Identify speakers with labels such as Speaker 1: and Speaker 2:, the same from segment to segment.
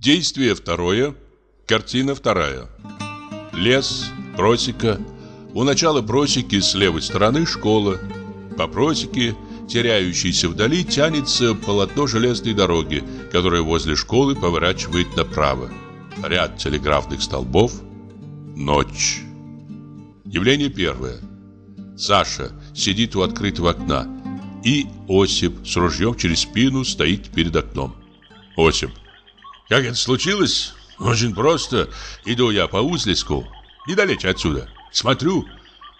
Speaker 1: Действие второе. Картина вторая. Лес, просека. У начала просеки с левой стороны школа. По просеке, теряющейся вдали, тянется полотно железной дороги, которая возле школы поворачивает направо. Ряд телеграфных столбов. Ночь. Явление первое. Саша сидит у открытого окна, и Осип с ружьем через спину стоит перед окном. Осип. Как это случилось? Очень просто. Иду я по узлеску, недалече отсюда. Смотрю,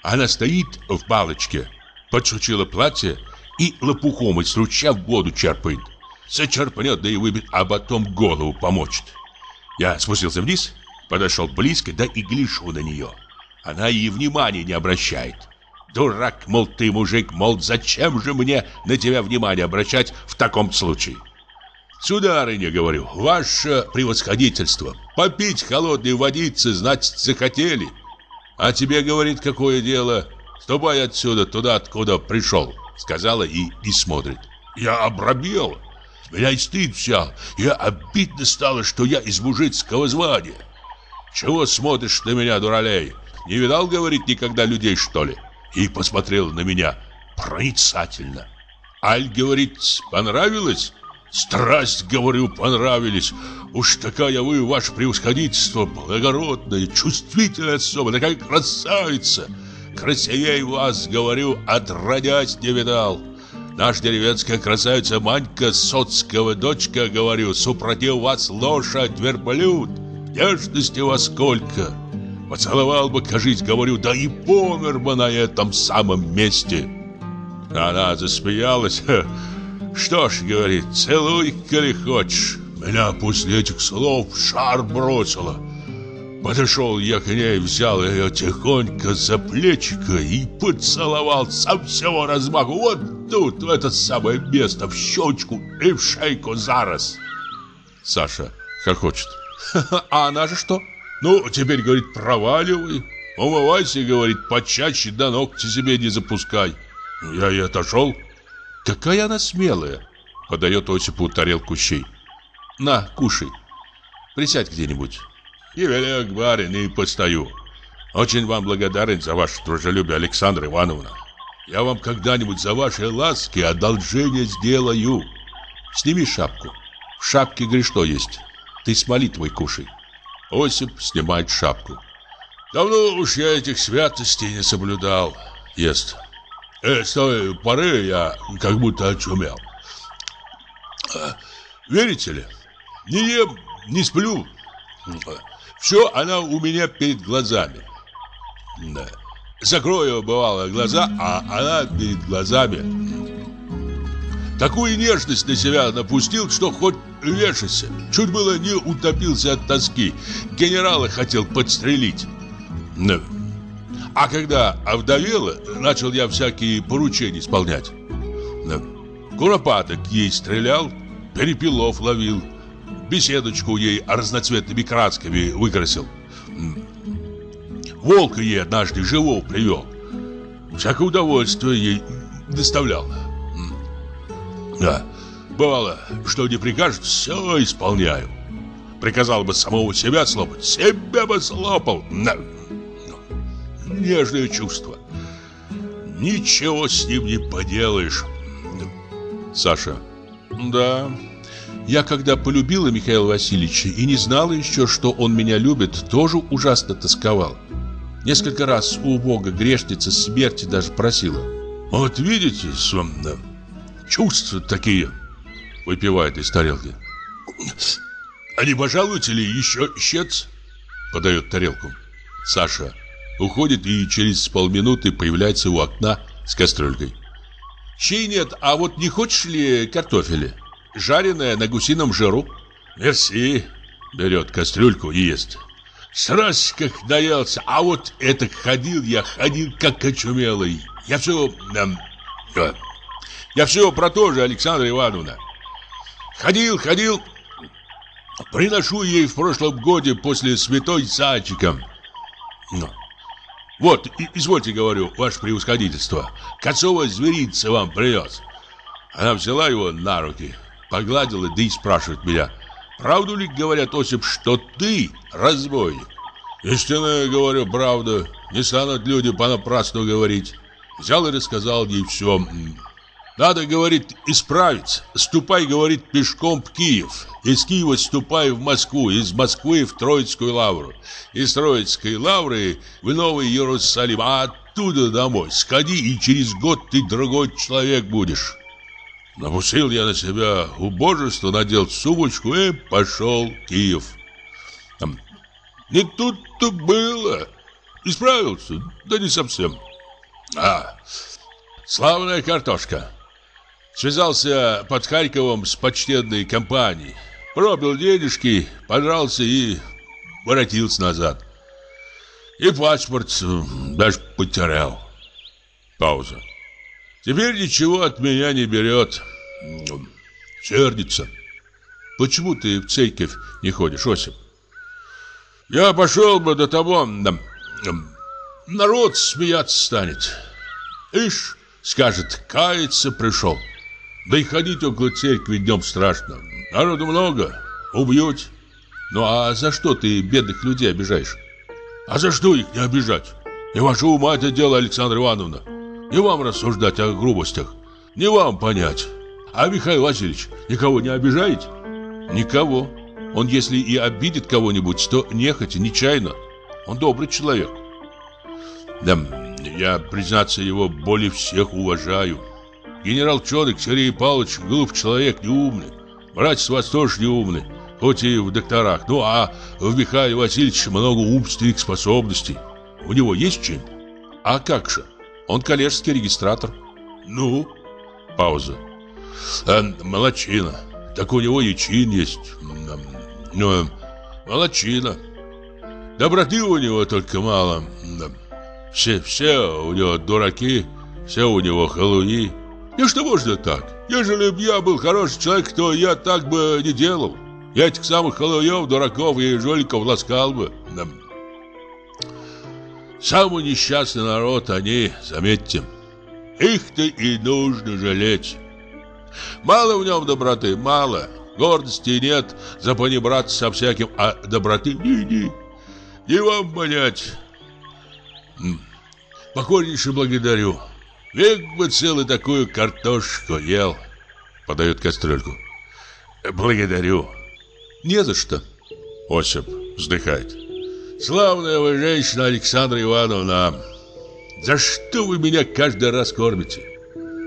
Speaker 1: она стоит в балочке, подшучила платье и лопухом из ручья в воду черпает. Зачерпнет, да и выбит, а потом голову помочит. Я спустился вниз, подошел близко, да и гляжу на нее. Она и внимания не обращает. Дурак, мол, ты мужик, мол, зачем же мне на тебя внимание обращать в таком случае? Сударыня, говорю, ваше превосходительство, попить холодной водицы, значит, захотели. А тебе, говорит, какое дело? Ступай отсюда, туда, откуда пришел, сказала и не смотрит. Я обрабел, меня и стыд взял, я обидно стало, что я из мужицкого звания. Чего смотришь на меня, дуралей? Не видал, говорит, никогда людей, что ли? И посмотрел на меня проницательно. Аль, говорит, понравилось? Страсть, говорю, понравились. Уж такая вы, ваше превосходительство, благородная, чувствительная особа, такая красавица. Красивей вас, говорю, отродясь не видал. Наш деревенская красавица Манька Соцкого дочка, говорю, супротив вас лошадь, верблюд. Нежности вас сколько. Поцеловал бы, кажись, говорю, да и помер бы на этом самом месте. Она засмеялась, что ж, говорит, целуй, коли хочешь. Меня после этих слов шар бросило. Подошел я к ней, взял ее тихонько за плечико и поцеловал со всего размаху. Вот тут, в это самое место, в щечку и в шейку зараз. Саша хохочет. А она же что? Ну, теперь, говорит, проваливай. Умывайся, говорит, почаще, да ногти себе не запускай. Я и отошел. Какая она смелая. Подает Осипу тарелку щей. На, кушай. Присядь где-нибудь. И велик барин, и постою. Очень вам благодарен за ваше дружелюбие, Александра Ивановна. Я вам когда-нибудь за ваши ласки одолжение сделаю. Сними шапку. В шапке, что есть. Ты с молитвой кушай. Осип снимает шапку. Давно уж я этих святостей не соблюдал. Ест. Э, с той поры я как будто очумел. Э, верите ли, не ем, не сплю. Все она у меня перед глазами. Да. Закрою, бывало, глаза, а она перед глазами. Такую нежность на себя напустил, что хоть вешайся. Чуть было не утопился от тоски. Генерала хотел подстрелить. Да. А когда овдовела, начал я всякие поручения исполнять. Куропаток ей стрелял, перепелов ловил, беседочку ей разноцветными красками выкрасил. Волка ей однажды живого привел. Всякое удовольствие ей доставлял. Да, бывало, что не прикажет, все исполняю. Приказал бы самого себя слопать, себя бы слопал нежное чувство. Ничего с ним не поделаешь. Саша. Да. Я когда полюбила Михаила Васильевича и не знала еще, что он меня любит, тоже ужасно тосковал. Несколько раз у Бога грешница смерти даже просила. Вот видите, да, чувства такие, выпивает из тарелки. А не пожалуйте ли еще щец? Подает тарелку. Саша. Уходит и через полминуты появляется у окна с кастрюлькой. Чей нет, а вот не хочешь ли картофеля? Жареная на гусином жиру. Мерси. Берет кастрюльку и ест. Сразу как наелся, а вот это ходил я, ходил как очумелый. Я все... Эм, э, я все про то же, Александра Ивановна. Ходил, ходил, приношу ей в прошлом годе после святой садчиком. Ну, вот, извольте, говорю, ваше превосходительство, Кацова зверица вам принес. Она взяла его на руки, погладила, да и спрашивает меня, правду ли говорят, Осип, что ты разбойник? Истинно говорю правду, не станут люди понапрасну говорить. Взял и рассказал ей все. Надо, говорит, исправиться. Ступай, говорит, пешком в Киев. Из Киева ступай в Москву, из Москвы в Троицкую лавру. Из Троицкой лавры в Новый Иерусалим, а оттуда домой. Сходи, и через год ты другой человек будешь. Напустил я на себя убожество, надел сумочку и пошел в Киев. Не тут-то было. Исправился, да не совсем. А, славная картошка. Связался под Харьковом с почтенной компанией. Пробил денежки, подрался и воротился назад. И паспорт даже потерял. Пауза. Теперь ничего от меня не берет. Сердится. Почему ты в церковь не ходишь, Осип? Я пошел бы до того... Народ смеяться станет. Ишь, скажет, каяться пришел. Да и ходить около церкви днем страшно. Народу много, убьют. Ну а за что ты бедных людей обижаешь? А за что их не обижать? Не ваше ума это дело, Александра Ивановна. Не вам рассуждать о грубостях. Не вам понять. А Михаил Васильевич никого не обижает? Никого. Он если и обидит кого-нибудь, то нехотя, нечаянно. Он добрый человек. Да, я, признаться, его более всех уважаю. Генерал Чонок Сергей Павлович глуп человек, неумный. Братья вас тоже неумный, хоть и в докторах. Ну, а в Михаиле Васильевиче много умственных способностей. У него есть чин? А как же? Он коллежский регистратор. Ну? Пауза. А, молодчина. Так у него и чин есть. Ну, молодчина. Доброты у него только мало. Все, все у него дураки, все у него халуи. И что можно так? Ежели б я был хороший человек, то я так бы не делал. Я этих самых халуев, дураков и жуликов ласкал бы. Да. Самый несчастный народ они, заметьте. Их-то и нужно жалеть. Мало в нем доброты, мало. Гордости нет, за понебраться со всяким, а доброты ни-ни. Не вам понять. Покорнейше благодарю. Век бы целый такую картошку ел. Подает кастрюльку. Благодарю. Не за что. Осип вздыхает. Славная вы женщина, Александра Ивановна. За что вы меня каждый раз кормите?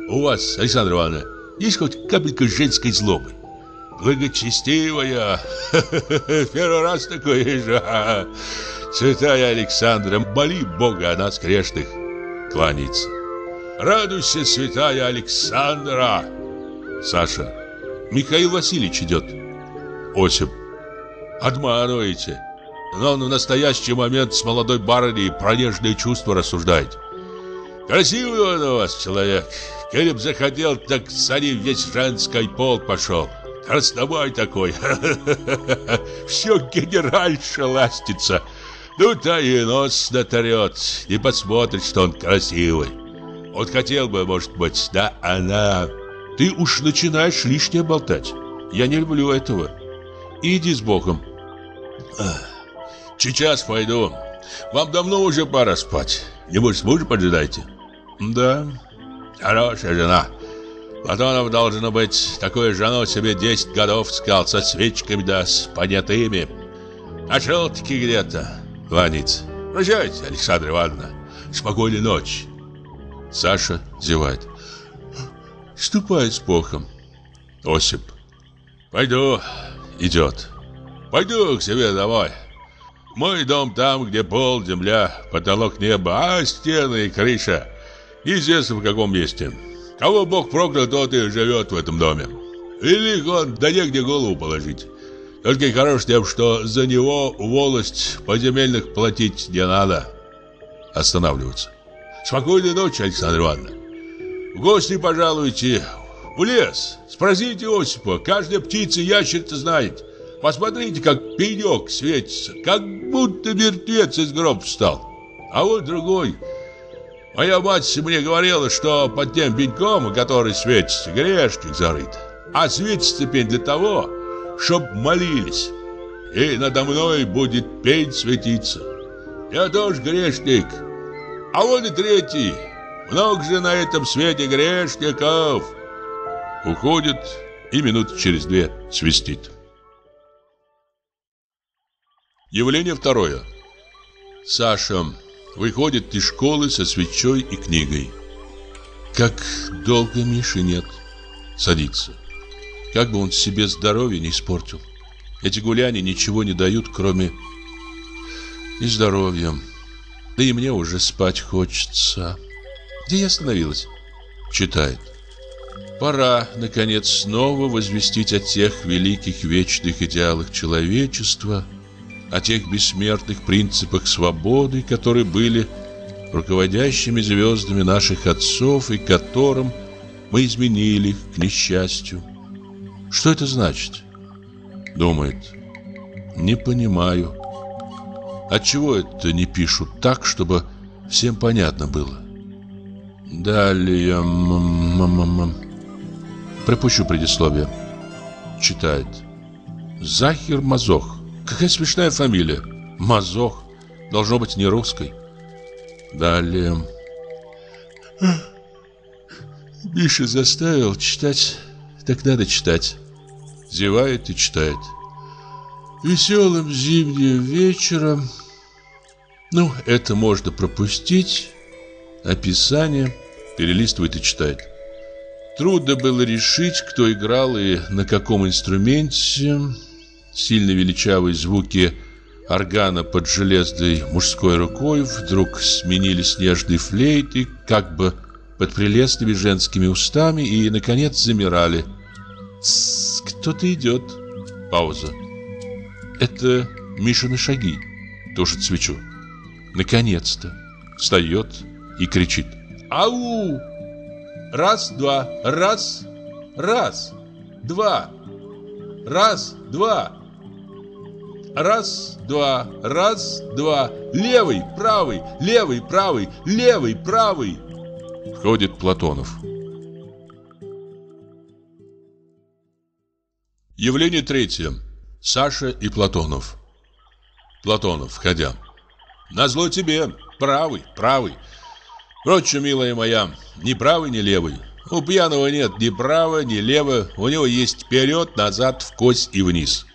Speaker 1: У вас, Александра Ивановна, есть хоть капелька женской злобы? Благочестивая. Первый раз такое вижу. Святая Александра, моли Бога о нас грешных. Кланяется. Радуйся, святая Александра. Саша. Михаил Васильевич идет. Осип. Обманываете. Но он в настоящий момент с молодой барыней про нежные чувства рассуждает. Красивый он у вас человек. Келеб захотел, так за ним весь женский пол пошел. Краснобой такой. Все генеральша ластится. Ну, та и нос натрет, и посмотрит, что он красивый. Вот хотел бы, может быть, да она... Ты уж начинаешь лишнее болтать. Я не люблю этого. Иди с Богом. Сейчас пойду. Вам давно уже пора спать. Небось, мужа поджидаете? Да. Хорошая жена. Платонов должно быть такой женой себе 10 годов искал со свечками да с понятыми. Нашел-таки где-то. Кланяется. Прощайте, Александра Ивановна. Спокойной ночи. Саша зевает. Ступай с Богом. Осип. Пойду. Идет. Пойду к себе домой. Мой дом там, где пол, земля, потолок неба, а стены и крыша. Неизвестно в каком месте. Кого Бог проклял, тот и живет в этом доме. Велик он, да негде голову положить. Только и хорош тем, что за него волость подземельных платить не надо. Останавливаться. Спокойной ночи, Александр Ивановна. В гости пожалуйте в лес. Спросите Осипа, каждая птица ящерица знает. Посмотрите, как пенек светится, как будто мертвец из гроба встал. А вот другой. Моя мать мне говорила, что под тем пеньком, который светится, грешник зарыт. А светится пень для того, чтоб молились. И надо мной будет пень светиться. Я тоже грешник. А вот и третий. Много же на этом свете грешников. Уходит и минут через две свистит. Явление второе. Саша выходит из школы со свечой и книгой. Как долго Миши нет. Садится. Как бы он себе здоровье не испортил. Эти гуляния ничего не дают, кроме и здоровья. Да и мне уже спать хочется. Где я остановилась? Читает. Пора, наконец, снова возвестить о тех великих вечных идеалах человечества, о тех бессмертных принципах свободы, которые были руководящими звездами наших отцов и которым мы изменили к несчастью. Что это значит? Думает. Не понимаю. Отчего это не пишут так, чтобы всем понятно было? Далее... Пропущу предисловие. Читает. Захир Мазох. Какая смешная фамилия. Мазох. Должно быть не русской. Далее. Миша заставил читать, так надо читать. Зевает и читает. Веселым зимним вечером ну, это можно пропустить. Описание. Перелистывает и читает. Трудно было решить, кто играл и на каком инструменте. Сильно величавые звуки органа под железной мужской рукой вдруг сменились нежной флейтой, как бы под прелестными женскими устами и, наконец, замирали. Кто-то идет. Пауза. Это Мишины шаги. Тушит свечу. Наконец-то. Встает и кричит. Ау! Раз, два, раз, раз, два, раз, два, раз, два, раз, два, левый, правый, левый, правый, левый, правый. Входит Платонов. Явление третье. Саша и Платонов. Платонов, входя. Назло тебе, правый, правый. Впрочем, милая моя, ни правый, ни левый. У пьяного нет ни права, ни лево. У него есть вперед, назад, в кость и вниз.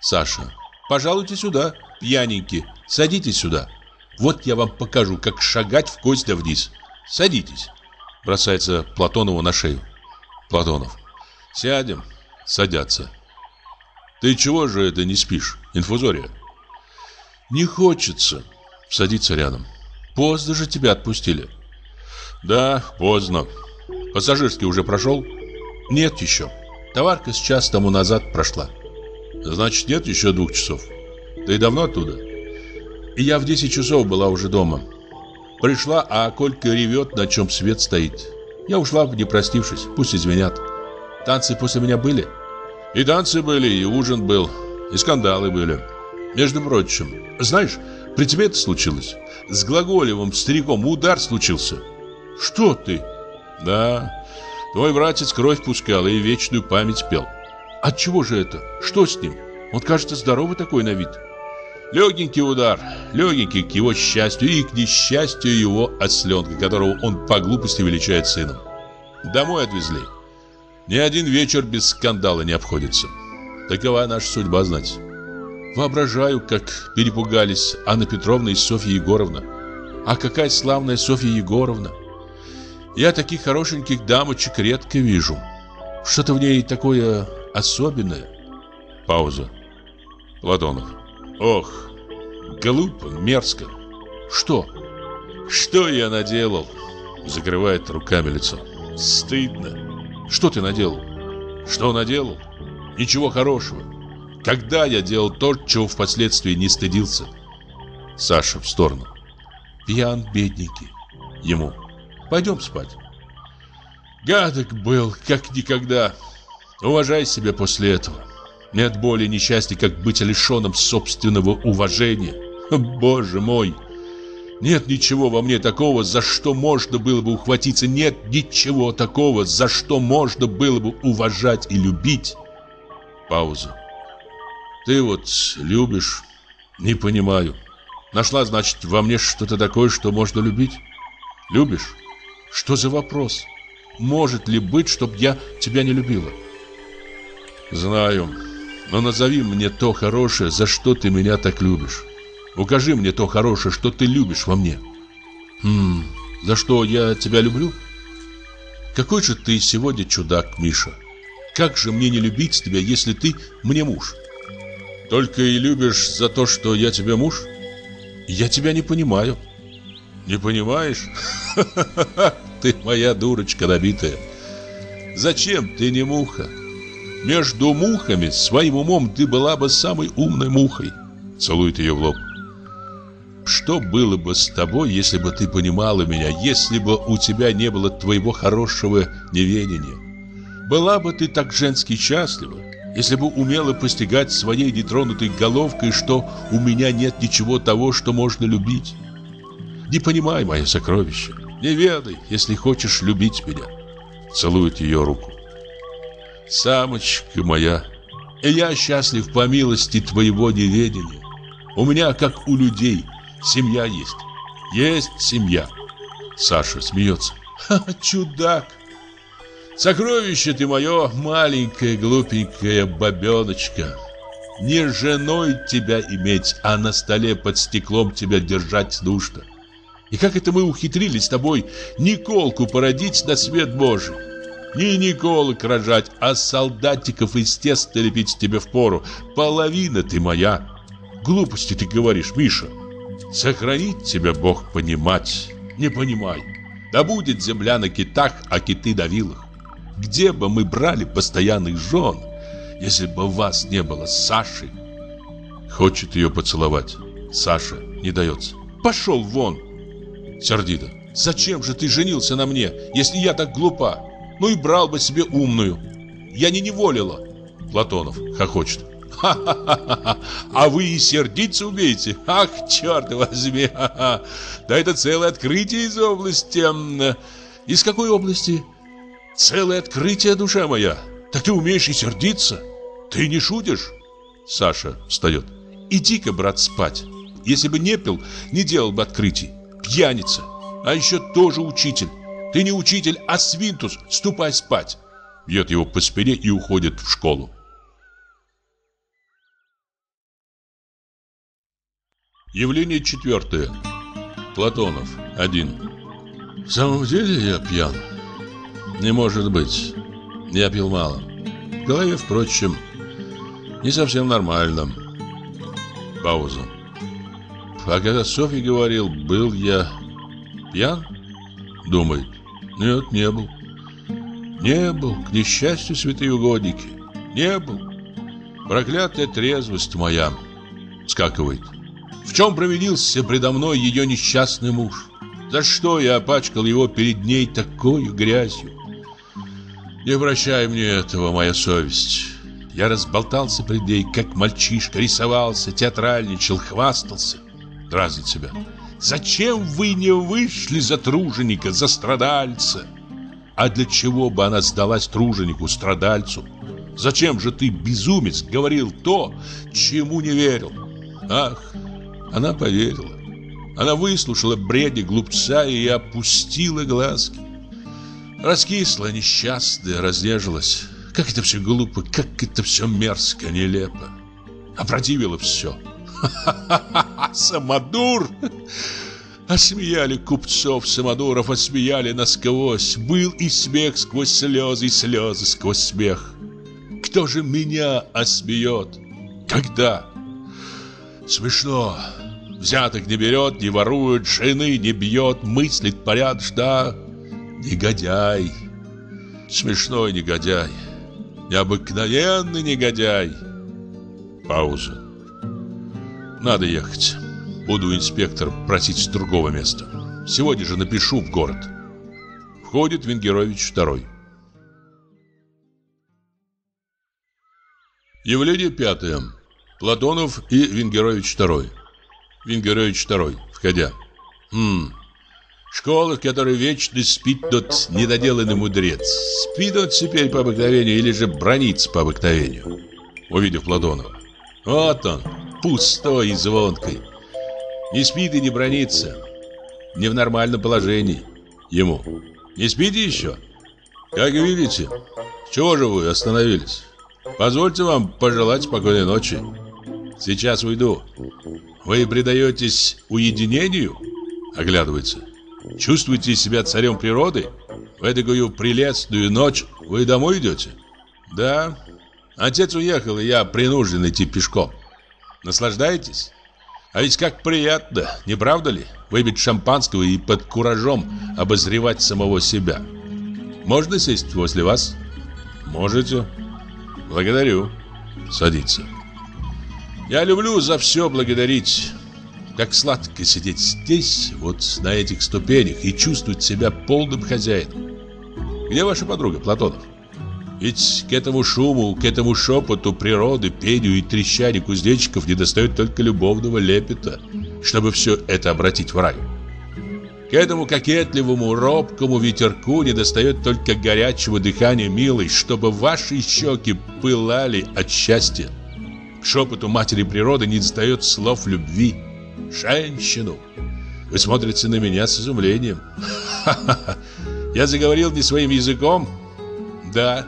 Speaker 1: Саша, пожалуйте сюда, пьяненький. Садитесь сюда. Вот я вам покажу, как шагать в кость да вниз. Садитесь. Бросается Платонову на шею. Платонов. Сядем. Садятся. Ты чего же это не спишь, инфузория? Не хочется. Садится рядом. Поздно же тебя отпустили. Да, поздно. Пассажирский уже прошел? Нет еще. Товарка с час тому назад прошла. Значит, нет еще двух часов. Ты давно оттуда? И я в 10 часов была уже дома. Пришла, а Колька ревет, на чем свет стоит. Я ушла, не простившись, пусть извинят. Танцы после меня были? И танцы были, и ужин был, и скандалы были. Между прочим, знаешь, при тебе это случилось. С Глаголевым стариком удар случился. Что ты? Да, твой братец кровь пускал и вечную память пел. От чего же это? Что с ним? Он кажется здоровый такой на вид. Легенький удар, легенький к его счастью и к несчастью его осленка, которого он по глупости величает сыном. Домой отвезли. Ни один вечер без скандала не обходится. Такова наша судьба, знать. Воображаю, как перепугались Анна Петровна и Софья Егоровна. А какая славная Софья Егоровна! Я таких хорошеньких дамочек редко вижу. Что-то в ней такое особенное. Пауза. Платонов. Ох, глупо, мерзко. Что? Что я наделал? Закрывает руками лицо. Стыдно. Что ты наделал? Что наделал? Ничего хорошего. Когда я делал то, чего впоследствии не стыдился? Саша в сторону. Пьян, бедненький. Ему. Пойдем спать. Гадок был, как никогда. Уважай себя после этого. Нет более несчастья, как быть лишенным собственного уважения. Боже мой! Нет ничего во мне такого, за что можно было бы ухватиться. Нет ничего такого, за что можно было бы уважать и любить. Пауза. Ты вот любишь, не понимаю. Нашла, значит, во мне что-то такое, что можно любить? Любишь? Что за вопрос? Может ли быть, чтоб я тебя не любила? Знаю. Но назови мне то хорошее, за что ты меня так любишь. Укажи мне то хорошее, что ты любишь во мне. Хм, за что я тебя люблю? Какой же ты сегодня чудак, Миша. Как же мне не любить тебя, если ты мне муж? Только и любишь за то, что я тебе муж? Я тебя не понимаю. Не понимаешь? Ты моя дурочка набитая. Зачем ты не муха? Между мухами своим умом ты была бы самой умной мухой. Целует ее в лоб. Что было бы с тобой, если бы ты понимала меня, если бы у тебя не было твоего хорошего неведения? Была бы ты так женски счастлива, если бы умела постигать своей нетронутой головкой, что у меня нет ничего того, что можно любить. Не понимай мое сокровище, не ведай, если хочешь любить меня. Целует ее руку. Самочка моя, и я счастлив по милости твоего неведения. У меня, как у людей, семья есть. Есть семья. Саша смеется. Ха, чудак. Сокровище ты мое, маленькая глупенькая бабеночка. Не женой тебя иметь, а на столе под стеклом тебя держать нужно. И как это мы ухитрились с тобой Николку породить на свет Божий? Не Николок рожать, а солдатиков из теста лепить тебе в пору. Половина ты моя. Глупости ты говоришь, Миша. Сохранить тебя Бог понимать. Не понимай. Да будет земля на китах, а киты на вилах. Где бы мы брали постоянных жен, если бы вас не было с Сашей? Хочет ее поцеловать. Саша не дается. Пошел вон. Сердито. Зачем же ты женился на мне, если я так глупа? Ну и брал бы себе умную. Я не неволила. Платонов хохочет. Ха-ха-ха! А вы и сердиться умеете? Ах, черт возьми! Ха-ха! Да это целое открытие из области... Из какой области? Целое открытие, душа моя! Так ты умеешь и сердиться? Ты не шутишь? Саша встает. Иди-ка, брат, спать. Если бы не пил, не делал бы открытий. Пьяница. А еще тоже учитель. Ты не учитель, а свинтус. Ступай спать. Бьет его по спине и уходит в школу. Явление четвертое. Платонов. Один. В самом деле я пьян. Не может быть. Я пил мало. В голове, впрочем, не совсем нормально. Пауза. А когда Софья говорил, был я пьян? Думает. Нет, не был. Не был, к несчастью, святые угодники. Не был. Проклятая трезвость моя. Скакивает. В чем провинился предо мной ее несчастный муж? За что я опачкал его перед ней такой грязью? Не прощай мне этого, моя совесть. Я разболтался пред ней, как мальчишка, рисовался, театральничал, хвастался. Дразнит себя. Зачем вы не вышли за труженика, за страдальца? А для чего бы она сдалась труженику, страдальцу? Зачем же ты, безумец, говорил то, чему не верил? Ах, она поверила. Она выслушала бреди глупца и опустила глазки. Раскисла, несчастная, разнежилась. Как это все глупо, как это все мерзко, нелепо. Опротивило все. Самодур! Осмеяли купцов, самодуров, осмеяли насквозь. Был и смех сквозь слезы, и слезы сквозь смех. Кто же меня осмеет? Когда? Смешно. Взяток не берет, не ворует, жены не бьет, мыслит порядочно. Негодяй. Смешной негодяй. Необыкновенный негодяй. Пауза. Надо ехать. Буду инспектор просить другого места. Сегодня же напишу в город. Входит Венгерович второй. Явление пятое. Платонов и Венгерович второй. Венгерович второй, входя. Хм. Школа, в которой вечно спит тот недоделанный мудрец. Спит он теперь по обыкновению или же бронится по обыкновению. Увидев Платонова. Вот он, пустой и звонкой. Не спит и не бронится. Не в нормальном положении ему. Не спите еще? Как видите, чего же вы остановились? Позвольте вам пожелать спокойной ночи. Сейчас уйду. Вы предаетесь уединению? Оглядывается. Чувствуете себя царем природы? В эдакую прелестную ночь вы домой идете? Да. Отец уехал, и я принужден идти пешком. Наслаждаетесь? А ведь как приятно, не правда ли? Выпить шампанского и под куражом обозревать самого себя. Можно сесть возле вас? Можете. Благодарю. Садиться. Я люблю за все благодарить. Как сладко сидеть здесь, вот на этих ступенях, и чувствовать себя полным хозяином. Где ваша подруга, Платонов? Ведь к этому шуму, к этому шепоту природы, пению и трещанию кузнечиков недостает только любовного лепета, чтобы все это обратить в рай. К этому кокетливому, робкому ветерку недостает только горячего дыхания милой, чтобы ваши щеки пылали от счастья. К шепоту матери природы не достает слов любви. Женщину. Вы смотрите на меня с изумлением. Я заговорил не своим языком? Да,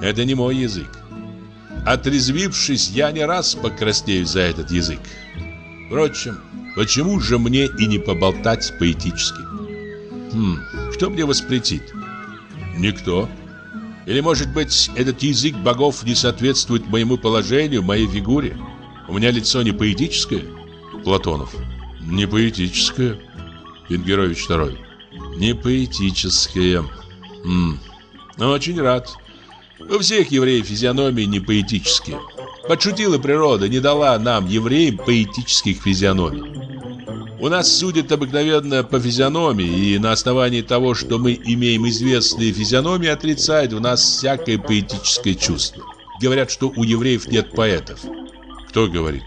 Speaker 1: это не мой язык. Отрезвившись, я не раз покраснею за этот язык. Впрочем, почему же мне и не поболтать поэтически? Хм, кто мне воспретит? Никто. Или, может быть, этот язык богов не соответствует моему положению, моей фигуре? У меня лицо не поэтическое? Платонов. Не поэтическое. Венгерович второй. Не поэтическое. -м. Очень рад. У всех евреев физиономии не поэтические. Подшутила природа, не дала нам, евреям, поэтических физиономий. У нас судят обыкновенно по физиономии, и на основании того, что мы имеем известные физиономии, отрицают в нас всякое поэтическое чувство. Говорят, что у евреев нет поэтов. Кто говорит?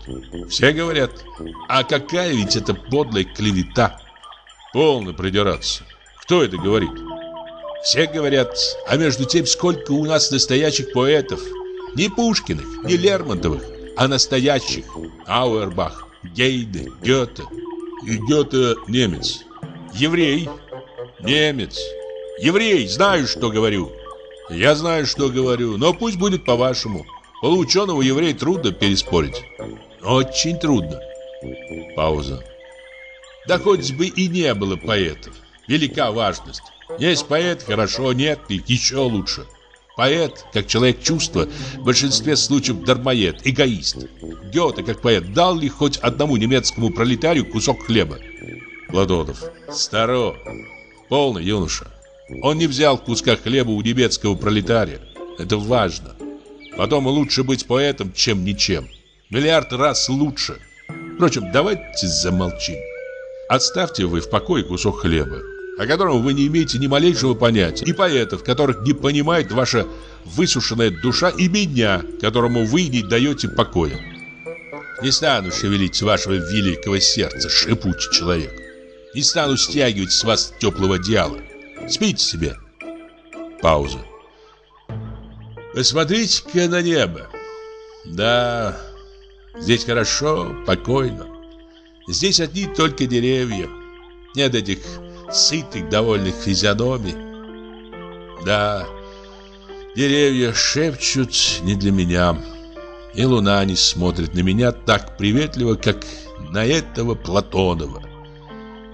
Speaker 1: Все говорят. А какая ведь это подлая клевета? Полно придираться. Кто это говорит? Все говорят, а между тем сколько у нас настоящих поэтов. Не Пушкиных, не Лермонтовых, а настоящих. Ауэрбах, Гейде, Гёте. И Гёте немец. Еврей, немец. Еврей, знаю, что говорю. Я знаю, что говорю, но пусть будет по-вашему. Полуученого еврея трудно переспорить. Очень трудно. Пауза. Да хоть бы и не было поэтов. Велика важность. Есть поэт, хорошо, нет, и еще лучше. Поэт, как человек чувства, в большинстве случаев дармоед, эгоист. Гёте, как поэт, дал ли хоть одному немецкому пролетарию кусок хлеба? Платонов. Старо. Полный юноша. Он не взял куска хлеба у немецкого пролетария. Это важно. Потом лучше быть поэтом, чем ничем. Миллиард раз лучше. Впрочем, давайте замолчим. Отставьте вы в покое кусок хлеба о котором вы не имеете ни малейшего понятия, и поэтов, которых не понимает ваша высушенная душа, и меня, которому вы не даете покоя. Не стану шевелить вашего великого сердца, шипучий человек. Не стану стягивать с вас теплого одеяла. Спите себе. Пауза. Посмотрите-ка на небо. Да, здесь хорошо, покойно. Здесь одни только деревья. Нет этих сытых, довольных физиономий. Да, деревья шепчут не для меня, и луна не смотрит на меня так приветливо, как на этого Платонова.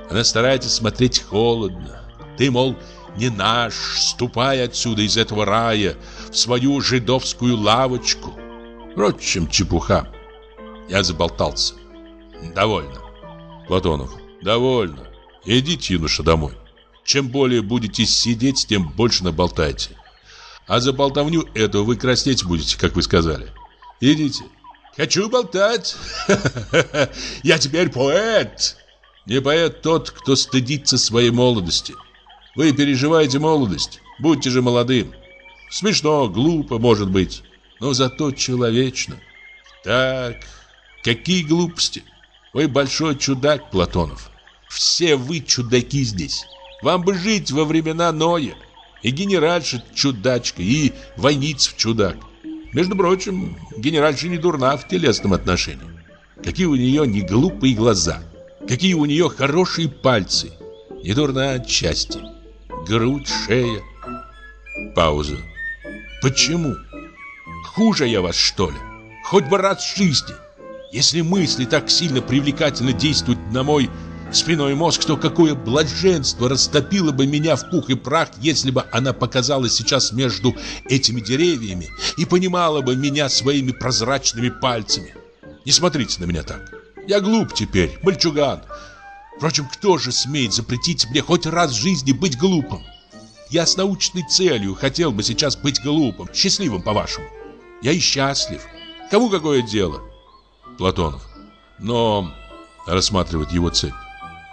Speaker 1: Она старается смотреть холодно. Ты, мол, не наш, ступай отсюда из этого рая в свою жидовскую лавочку. Впрочем, чепуха. Я заболтался. Довольно. Платонов. Довольно. Идите, юноша, домой. Чем более будете сидеть, тем больше наболтайте. А за болтовню эту вы краснеть будете, как вы сказали. Идите. Хочу болтать. Я теперь поэт. Не поэт тот, кто стыдится своей молодости. Вы переживаете молодость. Будьте же молодым. Смешно, глупо, может быть, но зато человечно. Так, какие глупости. Вы большой чудак, Платонов. Все вы чудаки здесь. Вам бы жить во времена Ноя. И генеральша чудачка, и войницев чудак. Между прочим, генеральша не дурна в телесном отношении. Какие у нее не глупые глаза, какие у нее хорошие пальцы. Не дурна отчасти. Грудь, шея. Пауза. Почему? Хуже я вас, что ли? Хоть бы раз в жизни. Если мысли так сильно привлекательно действуют на мой спиной мозг, то какое блаженство растопило бы меня в пух и прах, если бы она показалась сейчас между этими деревьями и понимала бы меня своими прозрачными пальцами. Не смотрите на меня так. Я глуп теперь, мальчуган. Впрочем, кто же смеет запретить мне хоть раз в жизни быть глупым? Я с научной целью хотел бы сейчас быть глупым, счастливым, по-вашему. Я и счастлив. Кому какое дело? Платонов. Но рассматривает его цепь.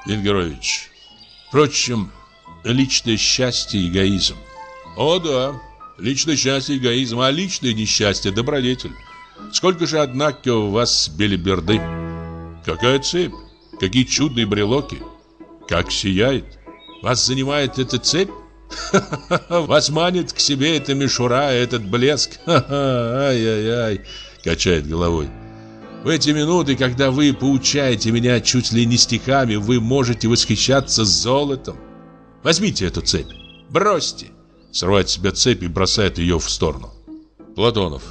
Speaker 1: Венгерович. Впрочем, личное счастье – эгоизм. О да, личное счастье – эгоизм, а личное несчастье – добродетель. Сколько же, однако, у вас белиберды? Какая цепь? Какие чудные брелоки? Как сияет? Вас занимает эта цепь? Вас манит к себе эта мишура, этот блеск. Ай-яй-яй, качает головой. В эти минуты, когда вы поучаете меня чуть ли не стихами, вы можете восхищаться золотом. Возьмите эту цепь, бросьте. Срывает себя цепь и бросает ее в сторону. Платонов.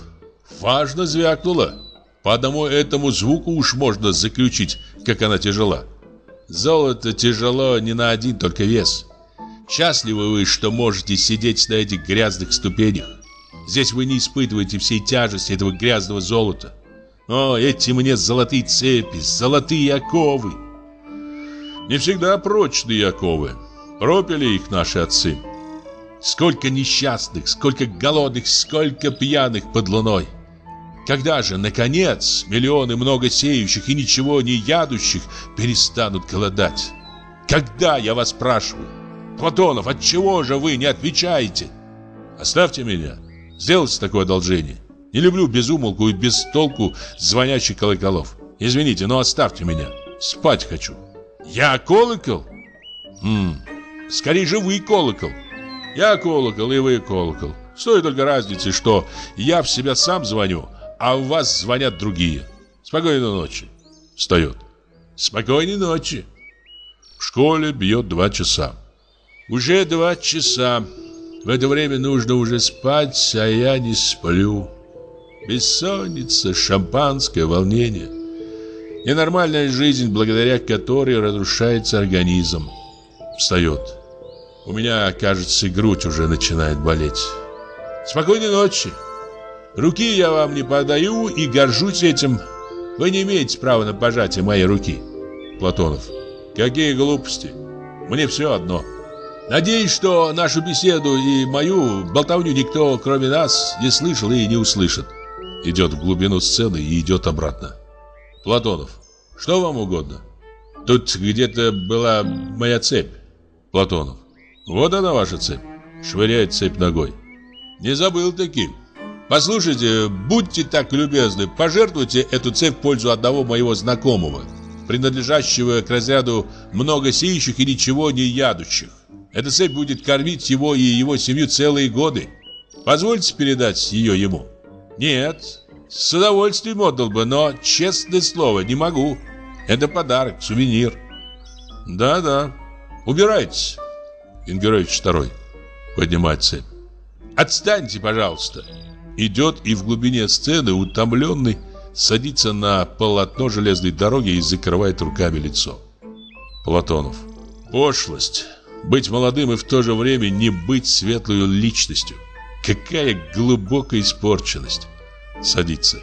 Speaker 1: Важно звякнуло. По одному этому звуку уж можно заключить, как она тяжела. Золото тяжело не на один только вес. Счастливы вы, что можете сидеть на этих грязных ступенях. Здесь вы не испытываете всей тяжести этого грязного золота. О, эти мне золотые цепи, золотые оковы. Не всегда прочные оковы. Пропили их наши отцы. Сколько несчастных, сколько голодных, сколько пьяных под луной. Когда же, наконец, миллионы много сеющих и ничего не ядущих перестанут голодать? Когда, я вас спрашиваю? Платонов, от чего же вы не отвечаете? Оставьте меня. Сделайте такое одолжение. Не люблю без умолку и без толку звонящих колоколов. Извините, но оставьте меня. Спать хочу. Я колокол? Ммм, скорее же вы колокол. Я колокол, и вы колокол. Стоит только разницы, что я в себя сам звоню, а в вас звонят другие. Спокойной ночи. Встает. Спокойной ночи. В школе бьет два часа. Уже два часа. В это время нужно уже спать, а я не сплю. Бессонница, шампанское, волнение. Ненормальная жизнь, благодаря которой разрушается организм. Встает. У меня, кажется, грудь уже начинает болеть. Спокойной ночи. Руки я вам не подаю и горжусь этим. Вы не имеете права на пожатие моей руки. Платонов. Какие глупости. Мне все одно. Надеюсь, что нашу беседу и мою болтовню никто, кроме нас, не слышал и не услышит. Идет в глубину сцены и идет обратно. Платонов. Что вам угодно? Тут где-то была моя цепь. Платонов. Вот она ваша цепь. Швыряет цепь ногой. Не забыл таким. Послушайте, будьте так любезны, пожертвуйте эту цепь в пользу одного моего знакомого, принадлежащего к разряду многосеющих и ничего не ядущих. Эта цепь будет кормить его и его семью целые годы. Позвольте передать ее ему. Нет, с удовольствием отдал бы, но, честное слово, не могу. Это подарок, сувенир. Да-да, убирайтесь. Ингерович второй поднимает цепь. Отстаньте, пожалуйста. Идет и в глубине сцены, утомленный, садится на полотно железной дороги и закрывает руками лицо. Платонов. Пошлость. Быть молодым и в то же время не быть светлой личностью. Какая глубокая испорченность. Садится.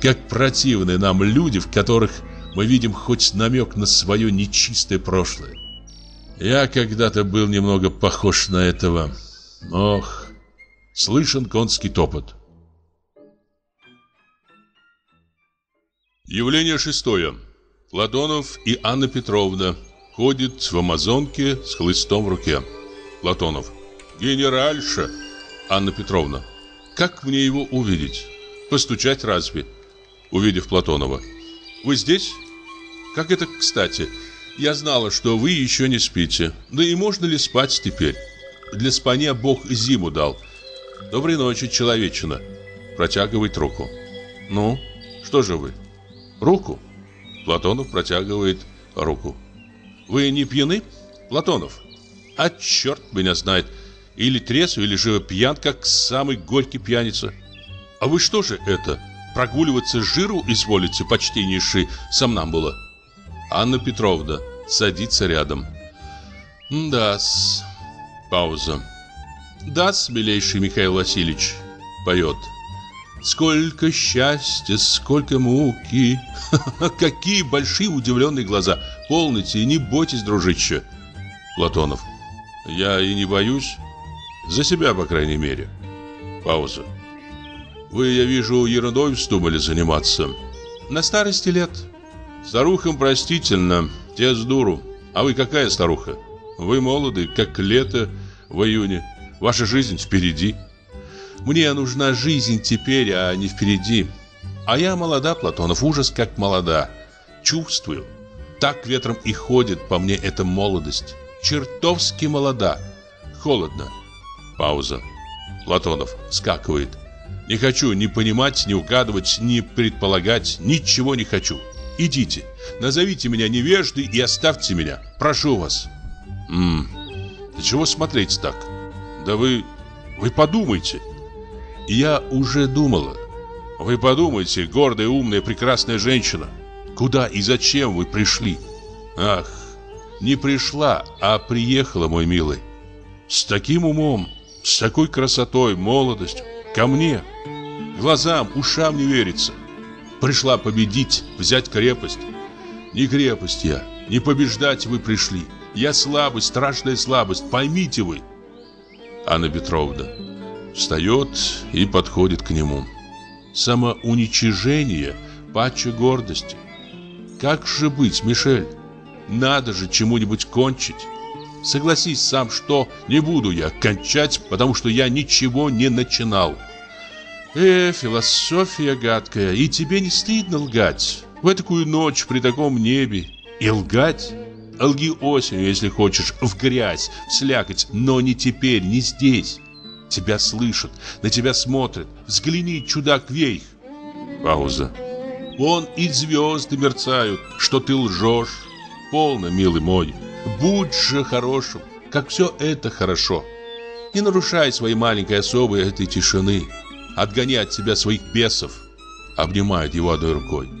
Speaker 1: Как противны нам люди, в которых мы видим хоть намек на свое нечистое прошлое. Я когда-то был немного похож на этого. Ох, слышен конский топот. Явление шестое. Платонов и Анна Петровна ходят в амазонке с хлыстом в руке. Платонов. Генеральша. Анна Петровна. Как мне его увидеть? Постучать разве? Увидев Платонова. Вы здесь? Как это кстати? Я знала, что вы еще не спите. Да и можно ли спать теперь? Для спания Бог зиму дал. Доброй ночи, человечина. протягивает руку. «Ну, что же вы?» «Руку?» Платонов протягивает руку. «Вы не пьяны, Платонов?» «А черт меня знает! Или трезв, или же пьян, как самый горький пьяница!» «А вы что же это, прогуливаться жиру изволите, почтеннейший сомнамбула?» Анна Петровна садится рядом. «Да-с...» Пауза. «Да-с, милейший Михаил Васильевич», поет. Сколько счастья, сколько муки. Какие большие удивленные глаза. Полните, не бойтесь, дружище. Платонов. Я и не боюсь. За себя, по крайней мере. Пауза. Вы, я вижу, ерундой вздумали заниматься. На старости лет. Старухам простительно, те с дуру. А вы какая старуха? Вы молоды, как лето в июне. Ваша жизнь впереди. Мне нужна жизнь теперь, а не впереди. А я молода, Платонов, ужас как молода. Чувствую. Так ветром и ходит по мне эта молодость. Чертовски молода. Холодно. Пауза. Платонов скакивает. Не хочу ни понимать, ни угадывать, ни предполагать. Ничего не хочу. Идите. Назовите меня невеждой и оставьте меня. Прошу вас. Ммм. Да чего смотреть так? Да вы... Вы подумайте. Я уже думала. Вы подумайте, гордая, умная, прекрасная женщина. Куда и зачем вы пришли? Ах, не пришла, а приехала, мой милый. С таким умом, с такой красотой, молодостью. Ко мне. Глазам, ушам не верится. Пришла победить, взять крепость. Не крепость я, не побеждать вы пришли. Я слабость, страшная слабость, поймите вы. Анна Петровна. Встает и подходит к нему. Самоуничижение паче гордости. Как же быть, Мишель? Надо же чему-нибудь кончить. Согласись сам, что не буду я кончать, потому что я ничего не начинал. Э, философия гадкая, и тебе не стыдно лгать? В такую ночь при таком небе и лгать? Лги осенью, если хочешь, в грязь, в слякоть, но не теперь, не здесь. Тебя слышат, на тебя смотрят. Взгляни, чудак, вейх. Пауза. Вон и звезды мерцают, что ты лжешь. Полно, милый мой. Будь же хорошим, как все это хорошо. Не нарушай своей маленькой особой этой тишины. Отгони от себя своих бесов. Обнимает его одной рукой.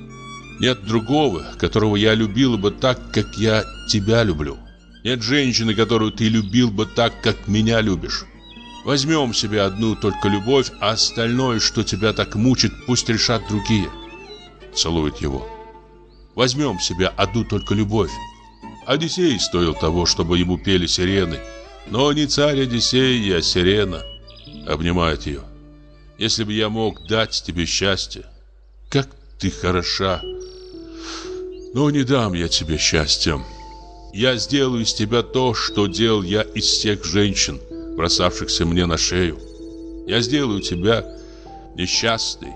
Speaker 1: Нет другого, которого я любила бы так, как я тебя люблю. Нет женщины, которую ты любил бы так, как меня любишь. Возьмем себе одну только любовь, а остальное, что тебя так мучит, пусть решат другие. Целует его. Возьмем себе одну только любовь. Одиссей стоил того, чтобы ему пели сирены. Но не царь Одиссей, а сирена. Обнимает ее. Если бы я мог дать тебе счастье. Как ты хороша. Но не дам я тебе счастья. Я сделаю из тебя то, что делал я из всех женщин бросавшихся мне на шею. Я сделаю тебя несчастной.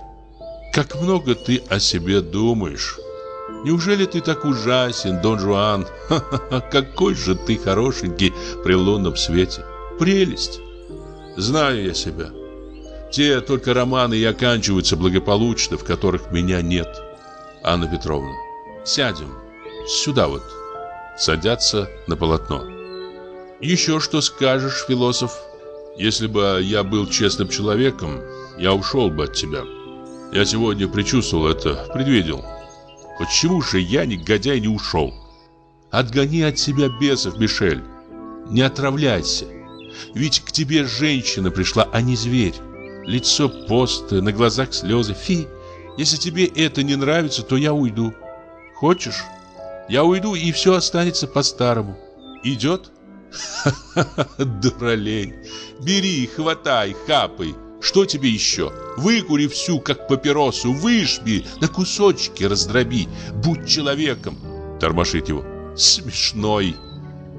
Speaker 1: Как много ты о себе думаешь. Неужели ты так ужасен, Дон Жуан? Ха -ха -ха, какой же ты хорошенький при лунном свете. Прелесть. Знаю я себя. Те только романы и оканчиваются благополучно, в которых меня нет. Анна Петровна, сядем. Сюда вот. Садятся на полотно. Еще что скажешь, философ? Если бы я был честным человеком, я ушел бы от тебя. Я сегодня предчувствовал это, предвидел. Почему же я, негодяй, не ушел? Отгони от себя бесов, Мишель. Не отравляйся. Ведь к тебе женщина пришла, а не зверь. Лицо постое, на глазах слезы. Фи, если тебе это не нравится, то я уйду. Хочешь? Я уйду, и все останется по-старому. Идет? Дуралей. Бери, хватай, хапай. Что тебе еще? Выкури всю, как папиросу, выжми, на кусочки раздроби. Будь человеком. Тормошит его. Смешной.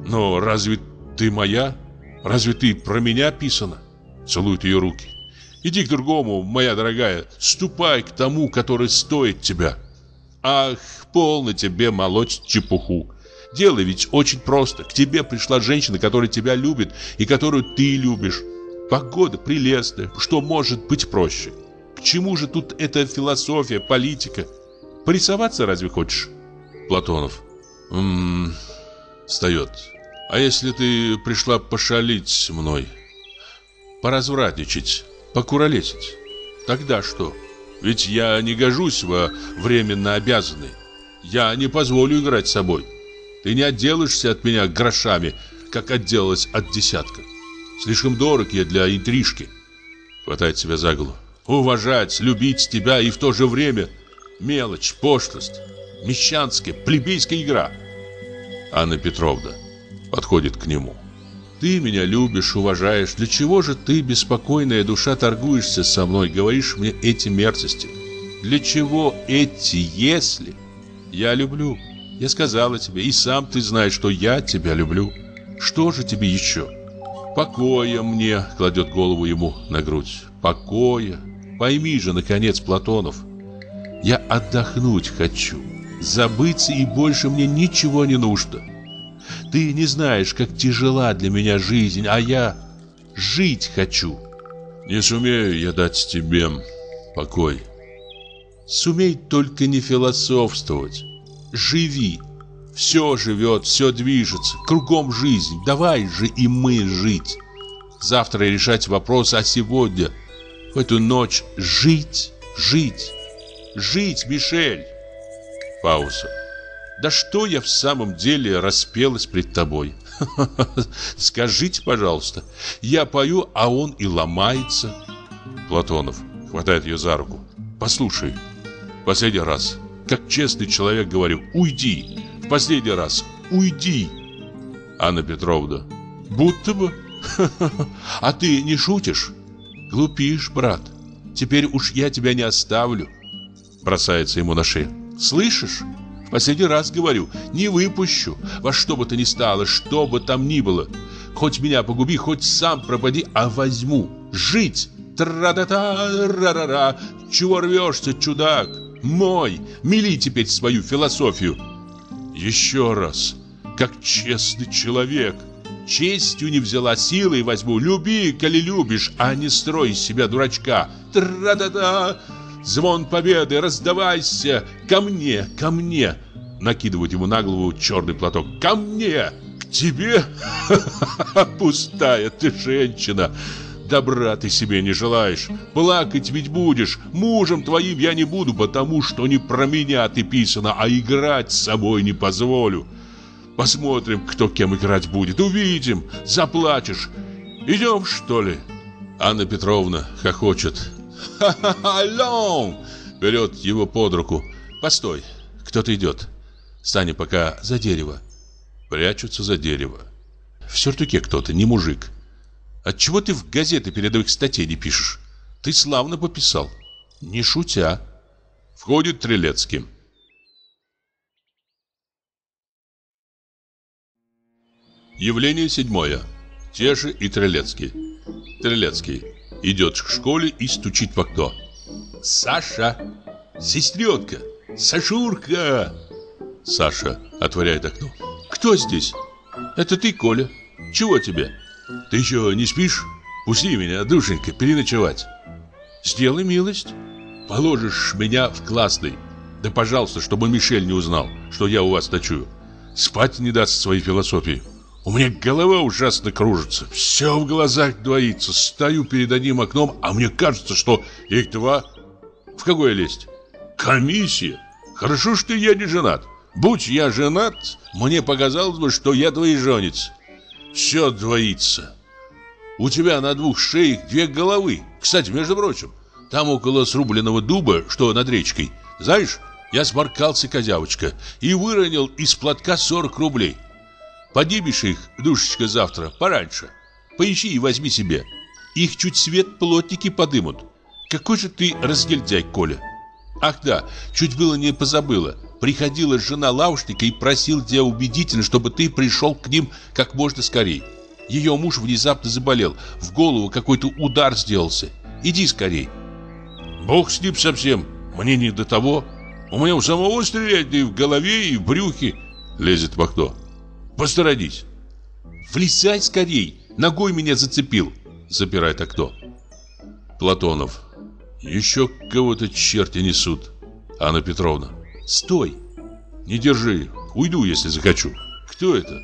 Speaker 1: Но разве ты моя? Разве ты про меня писана? Целует ее руки. Иди к другому, моя дорогая. Ступай к тому, который стоит тебя. Ах, полно тебе молоть чепуху. Дело ведь очень просто. К тебе пришла женщина, которая тебя любит и которую ты любишь. Погода прелестная. Что может быть проще? К чему же тут эта философия, политика? Порисоваться разве хочешь? Платонов. Ммм, встает. А если ты пришла пошалить мной? Поразвратничать, покуролесить? Тогда что? Ведь я не гожусь во временно обязанный. Я не позволю играть с собой. Ты не отделаешься от меня грошами, как отделалась от десятка. Слишком дорог я для интрижки. Хватает себя за голову. Уважать, любить тебя и в то же время мелочь, пошлость, мещанская, плебейская игра. Анна Петровна подходит к нему. Ты меня любишь, уважаешь. Для чего же ты, беспокойная душа, торгуешься со мной, говоришь мне эти мерзости? Для чего эти «если»? Я люблю. Я сказала тебе, и сам ты знаешь, что я тебя люблю. Что же тебе еще? Покоя мне, кладет голову ему на грудь. Покоя. Пойми же, наконец, Платонов. Я отдохнуть хочу. Забыться и больше мне ничего не нужно. Ты не знаешь, как тяжела для меня жизнь, а я жить хочу. Не сумею я дать тебе покой. Сумей только не философствовать. Живи. Все живет, все движется, кругом жизнь. Давай же и мы жить. Завтра решать вопрос, а сегодня, в эту ночь, жить, жить, жить, Мишель. Пауза. Да что я в самом деле распелась пред тобой? Скажите, пожалуйста, я пою, а он и ломается. Платонов хватает ее за руку. Послушай, последний раз, как честный человек говорю, уйди. В последний раз, уйди. Анна Петровна, будто бы. А ты не шутишь? Глупишь, брат. Теперь уж я тебя не оставлю. Бросается ему на шею. Слышишь? В последний раз говорю, не выпущу, во что бы то ни стало, что бы там ни было. Хоть меня погуби, хоть сам пропади, а возьму. Жить! Тра-да-та, ра-ра-ра. Чего рвешься, чудак? Мой, мели теперь свою философию. Еще раз, как честный человек. Честью не взяла, силой возьму. Люби, коли любишь, а не строй из себя дурачка. Тра-да-да. Звон победы, раздавайся! Ко мне, ко мне!» Накидывают ему на голову черный платок. «Ко мне! К тебе? Пустая ты женщина!» Добра ты себе не желаешь. Плакать ведь будешь. Мужем твоим я не буду, потому что не про меня ты писано, а играть с собой не позволю. Посмотрим, кто кем играть будет. Увидим. Заплачешь. Идем, что ли? Анна Петровна хохочет. «Ха-ха-ха, Берет его под руку. «Постой, кто-то идет. Стань пока за дерево». Прячутся за дерево. В сюртуке кто-то, не мужик. Отчего ты в газеты передовых статей не пишешь? Ты славно пописал. Не шутя. Входит Трелецкий. Явление седьмое. Те же и Трелецкий. Трелецкий идет к школе и стучит в окно. «Саша! Сестренка! Сашурка!» Саша отворяет окно. «Кто здесь?» «Это ты, Коля. Чего тебе?» «Ты еще не спишь? Пусти меня, душенька, переночевать». «Сделай милость. Положишь меня в классный. Да, пожалуйста, чтобы Мишель не узнал, что я у вас ночую. Спать не даст своей философии». У меня голова ужасно кружится. Все в глазах двоится. Стою перед одним окном, а мне кажется, что их два. В какое лезть? Комиссия. Хорошо, что я не женат. Будь я женат, мне показалось бы, что я двоеженец. Все двоится. У тебя на двух шеях две головы. Кстати, между прочим, там около срубленного дуба, что над речкой. Знаешь, я сморкался, козявочка, и выронил из платка 40 рублей. Поднимешь их, душечка, завтра, пораньше. Поищи и возьми себе. Их чуть свет плотники подымут. Какой же ты разгильдяй, Коля. Ах да, чуть было не позабыла. Приходила жена лавушника и просил тебя убедительно, чтобы ты пришел к ним как можно скорее. Ее муж внезапно заболел, в голову какой-то удар сделался. Иди скорей. Бог с ним совсем, мне не до того. У меня у самого стреляет и в голове, и в брюхе. Лезет в окно. Посторонись. Влезай скорей. Ногой меня зацепил. Запирает окно. Платонов. Еще кого-то черти несут. Анна Петровна. Стой! Не держи, уйду, если захочу. Кто это?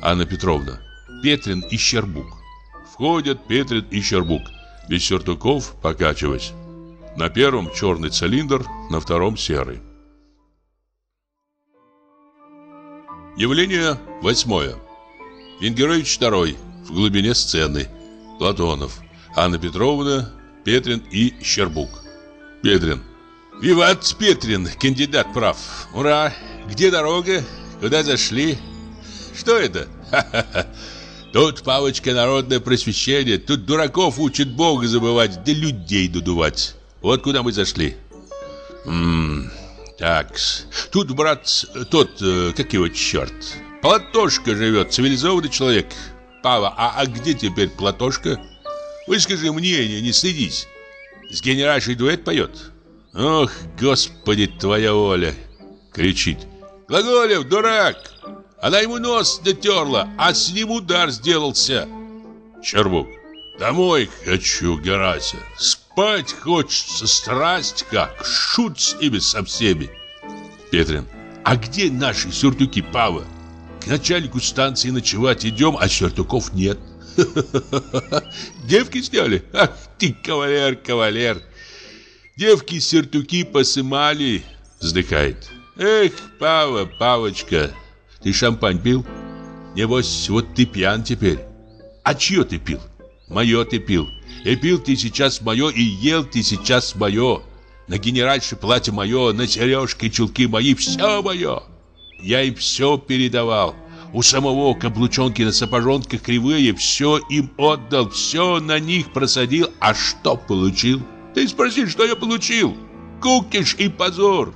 Speaker 1: Анна Петровна. Петрин и Щербук. Входят Петрин и Щербук, без сюртуков, покачиваясь. На первом черный цилиндр, на втором серый. Явление восьмое. Венгерович второй, в глубине сцены. Платонов, Анна Петровна, Петрин и Щербук. Петрин. Виват Петрин, кандидат прав. Ура! Где дорога? Куда зашли? Что это? Тут, Павочка, народное просвещение. Тут дураков учат Бога забывать, да людей дудувать. Вот куда мы зашли. Ммм, так, тут, брат, тот, э, как его черт, Платошка живет, цивилизованный человек. Пава, а, а где теперь Платошка? Выскажи мнение, не стыдись. С генеральшей дуэт поет. Ох, господи, твоя воля, кричит. Глаголев, дурак! Она ему нос дотерла, а с ним удар сделался. Чербук. Домой хочу, Герася. Спать хочется, страсть как. Шут с ними со всеми. Петрин. А где наши сюртуки, Пава? К начальнику станции ночевать идем, а сюртуков нет. Девки сняли? Ах ты, кавалер, кавалер. Девки сюртуки посымали, вздыхает. Эх, Пава, Павочка, ты шампань пил? Небось, вот ты пьян теперь. А чье ты пил? Мое ты пил. И пил ты сейчас мое, и ел ты сейчас мое. На генеральше платье мое, на сережки, чулки мои, все мое. Я им все передавал. У самого каблучонки на сапожонках кривые, все им отдал, все на них просадил. А что получил? Ты спроси, что я получил? Кукиш и позор.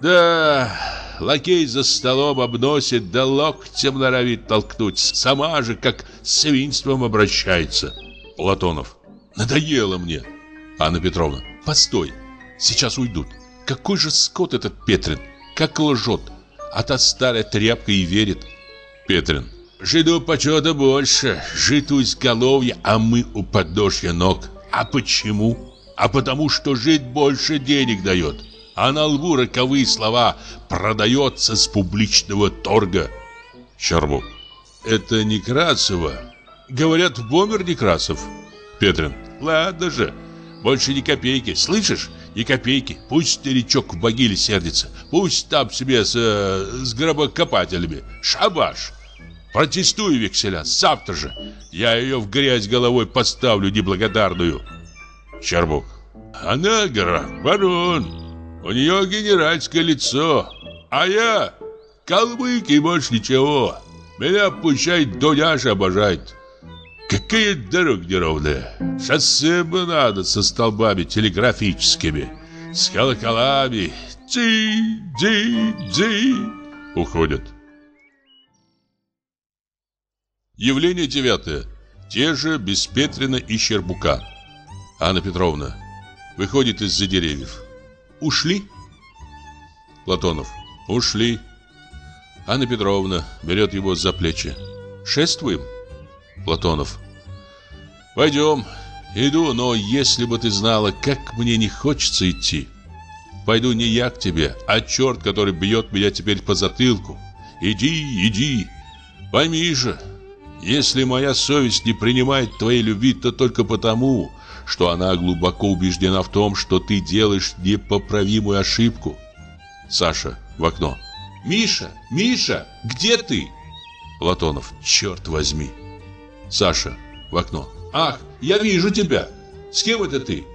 Speaker 1: Да, лакей за столом обносит, да локтем норовит толкнуть. Сама же, как с свинством обращается. Платонов. Надоело мне. Анна Петровна. Постой, сейчас уйдут. Какой же скот этот Петрин, как лжет. А та старая тряпка и верит. Петрин. Жиду почета больше, житу изголовья, а мы у подошья ног. А почему? А потому что жить больше денег дает а на лбу роковые слова «продается с публичного торга». Щербук. Это Некрасова. Говорят, бомбер Некрасов. Петрин. Ладно же, больше ни копейки. Слышишь? Ни копейки. Пусть старичок в могиле сердится. Пусть там себе с, э, с гробокопателями. Шабаш. Протестую, векселя, завтра же. Я ее в грязь головой поставлю неблагодарную. Щербук. Она, гора, барон. У нее генеральское лицо, а я калмык и больше ничего. Меня пущает Дуняша обожает. Какая дорога неровная. Шоссе бы надо со столбами телеграфическими, с колоколами. Дзи-дзи-дзи. Уходят. Явление девятое. Те же без Петрина и Щербука. Анна Петровна выходит из-за деревьев. Ушли? Платонов. Ушли. Анна Петровна берет его за плечи. Шествуем? Платонов. Пойдем. Иду, но если бы ты знала, как мне не хочется идти. Пойду не я к тебе, а черт, который бьет меня теперь по затылку. Иди, иди. Пойми же, если моя совесть не принимает твоей любви, то только потому, что она глубоко убеждена в том, что ты делаешь непоправимую ошибку. Саша в окно. «Миша! Миша! Где ты?» Платонов. «Черт возьми!» Саша в окно. «Ах, я вижу тебя! С кем это ты?»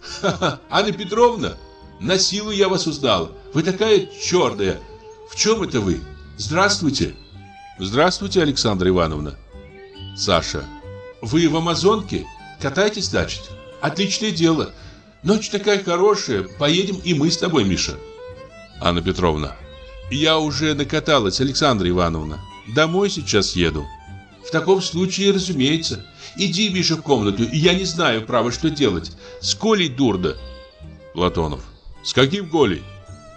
Speaker 1: «Ха-ха! Анна Петровна! На силу я вас узнала! Вы такая черная! В чем это вы? Здравствуйте!» «Здравствуйте, Александра Ивановна!» Саша. «Вы в Амазонке? Катайтесь, значит?» Отличное дело. Ночь такая хорошая. Поедем и мы с тобой, Миша. Анна Петровна. Я уже накаталась, Александра Ивановна. Домой сейчас еду. В таком случае, разумеется. Иди, Миша, в комнату. Я не знаю, право, что делать. С Колей дурно. Платонов. С каким Колей?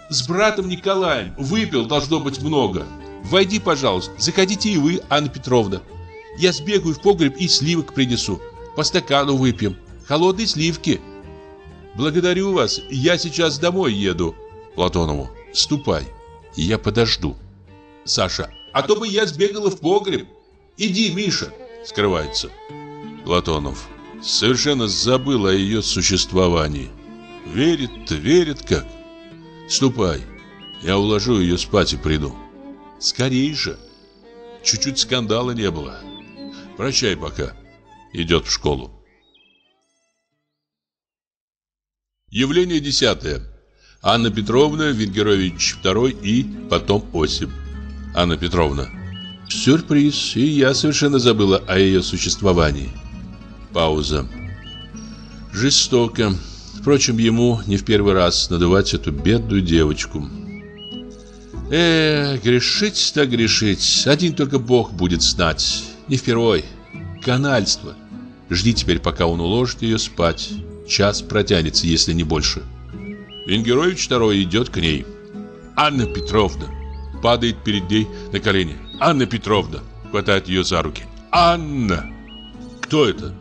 Speaker 1: С братом Николаем. Выпил, должно быть, много. Войди, пожалуйста. Заходите и вы, Анна Петровна. Я сбегаю в погреб и сливок принесу. По стакану выпьем холодные сливки. Благодарю вас, я сейчас домой еду. Платонову. Ступай, я подожду. Саша. А то бы я сбегала в погреб. Иди, Миша. Скрывается. Платонов. Совершенно забыл о ее существовании. Верит, верит как. Ступай. Я уложу ее спать и приду. Скорей же. Чуть-чуть скандала не было. Прощай пока. Идет в школу. Явление десятое. Анна Петровна, Венгерович II и потом Осип. Анна Петровна. Сюрприз, и я совершенно забыла о ее существовании. Пауза. Жестоко. Впрочем, ему не в первый раз надувать эту бедную девочку. Э, грешить так грешить. Один только Бог будет знать. Не впервой. Канальство. Жди теперь, пока он уложит ее спать. Час протянется, если не больше. Венгерович второй идет к ней. Анна Петровна. Падает перед ней на колени. Анна Петровна. Хватает ее за руки. Анна. Кто это?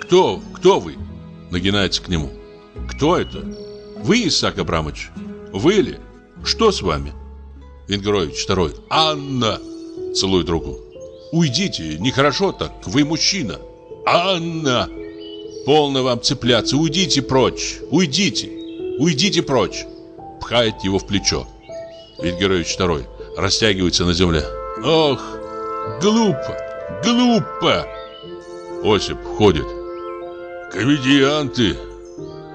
Speaker 1: Кто? Кто вы? Нагинается к нему. Кто это? Вы, Исаак Абрамович? Вы ли? Что с вами? Венгерович второй. Анна. Целует руку. Уйдите, нехорошо так, вы мужчина. Анна. Полно вам цепляться, уйдите прочь, уйдите, уйдите прочь. Пхает его в плечо. Венгерович второй растягивается на земле. Ох, глупо, глупо. Осип ходит. Комедианты.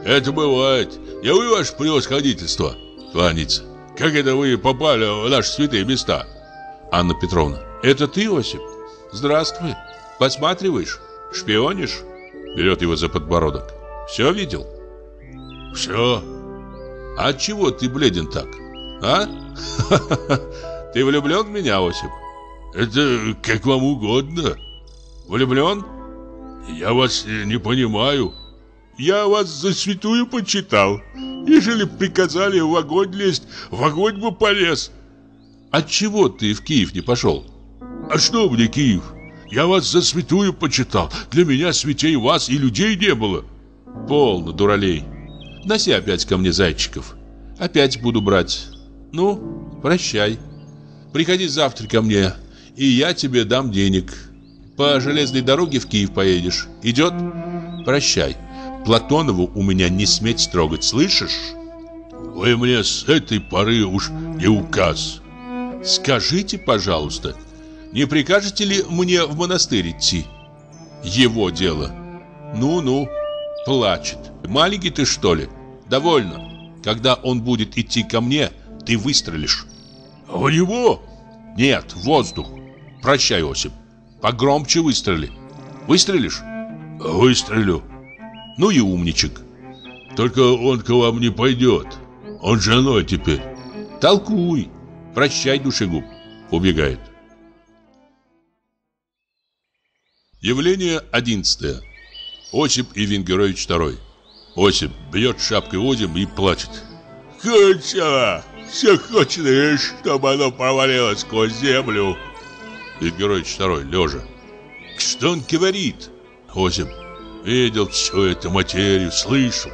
Speaker 1: Это бывает. Я вы ваше превосходительство. Кланяется. Как это вы попали в наши святые места? Анна Петровна. Это ты, Осип? Здравствуй. Посматриваешь? Шпионишь? Берет его за подбородок. Все видел? Все. А чего ты бледен так? А? Ты влюблен в меня, Осип? Это как вам угодно. Влюблен? Я вас не понимаю. Я вас за святую почитал. Ежели приказали в огонь лезть, в огонь бы полез. Отчего ты в Киев не пошел? А что мне Киев? Я вас за святую почитал. Для меня святей вас и людей не было. Полно, дуралей. Носи опять ко мне зайчиков. Опять буду брать. Ну, прощай. Приходи завтра ко мне, и я тебе дам денег. По железной дороге в Киев поедешь. Идет? Прощай. Платонову у меня не сметь трогать, слышишь? Вы мне с этой поры уж не указ. Скажите, пожалуйста, не прикажете ли мне в монастырь идти? Его дело. Ну-ну, плачет. Маленький ты, что ли? Довольно. Когда он будет идти ко мне, ты выстрелишь. В него? Нет, в воздух. Прощай, Осип. Погромче выстрели. Выстрелишь? Выстрелю. Ну и умничек. Только он к вам не пойдет. Он женой теперь. Толкуй. Прощай, душегуб. Убегает. Явление одиннадцатое. Осип и Венгерович второй. Осип бьет шапкой Озим и плачет. «Конча! Все хочет, чтобы оно провалилось сквозь землю!» Венгерович второй, лежа. «Что он говорит?» Осип. «Видел всю эту материю, слышал.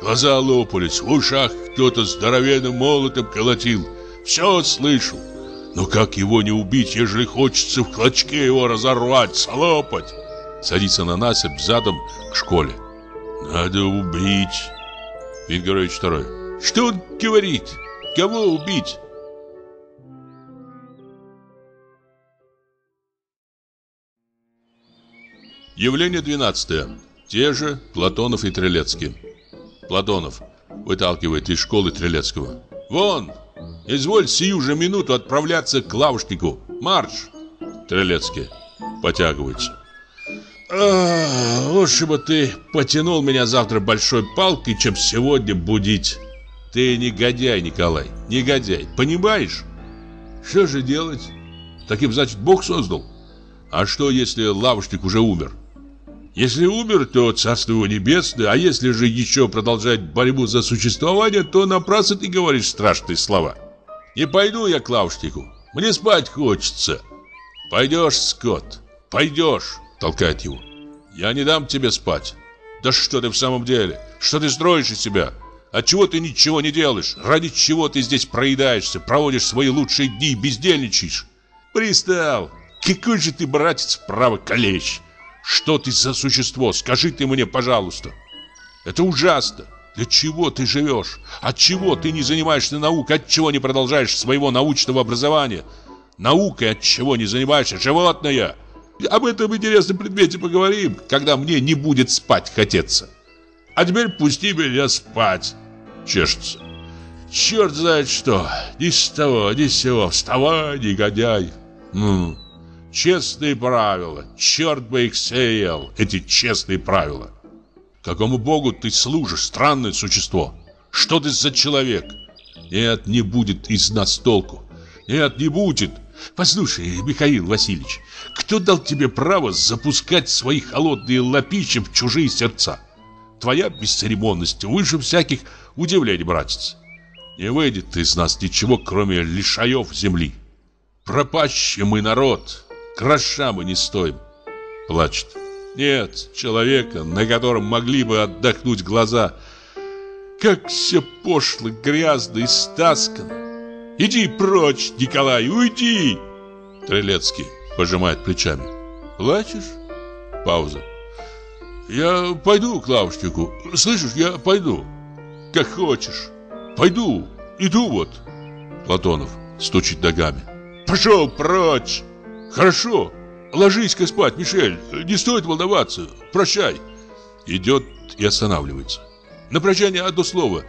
Speaker 1: Глаза лопались, в ушах кто-то здоровенным молотом колотил. Все слышал. Но как его не убить, ежели хочется в клочке его разорвать, слопать? Садится на насыпь задом к школе. Надо убить. Венгерович второй. Что он говорит? Кого убить? Явление 12. Те же Платонов и Трелецкий. Платонов выталкивает из школы Трелецкого. Вон, Изволь сию же минуту отправляться к лавушнику. Марш!» Трелецкий потягивается. лучше бы ты потянул меня завтра большой палкой, чем сегодня будить. Ты негодяй, Николай, негодяй, понимаешь? Что же делать? Таким, значит, Бог создал. А что, если лавушник уже умер? Если умер, то царство небесное, а если же еще продолжать борьбу за существование, то напрасно ты говоришь страшные слова. Не пойду я к лавштику, мне спать хочется. Пойдешь, Скотт, пойдешь, толкает его. Я не дам тебе спать. Да что ты в самом деле? Что ты строишь из себя? Отчего ты ничего не делаешь? Ради чего ты здесь проедаешься, проводишь свои лучшие дни, бездельничаешь? Пристал! Какой же ты, братец, право колечь! Что ты за существо? Скажи ты мне, пожалуйста. Это ужасно. Для чего ты живешь? От чего ты не занимаешься наукой? От чего не продолжаешь своего научного образования? Наукой от чего не занимаешься? Животное! Об этом интересном предмете поговорим, когда мне не будет спать хотеться. А теперь пусти меня спать. Чешется. Черт знает что. Ни с того, ни с сего. Вставай, негодяй. Ну, честные правила. Черт бы их сеял, эти честные правила. Какому богу ты служишь, странное существо? Что ты за человек? Нет, не будет из нас толку. Нет, не будет. Послушай, Михаил Васильевич, кто дал тебе право запускать свои холодные лапища в чужие сердца? Твоя бесцеремонность выше всяких удивлений, братец. Не выйдет из нас ничего, кроме лишаев земли. Пропащий мы народ, гроша мы не стоим. Плачет. Нет человека, на котором могли бы отдохнуть глаза. Как все пошло, грязно и стаскано. Иди прочь, Николай, уйди. Трелецкий пожимает плечами. Плачешь? Пауза. Я пойду к лавочнику. Слышишь, я пойду. Как хочешь. Пойду. Иду вот. Платонов стучит ногами. Пошел прочь. Хорошо. Ложись-ка спать, Мишель. Не стоит волноваться. Прощай. Идет и останавливается. На прощание одно слово.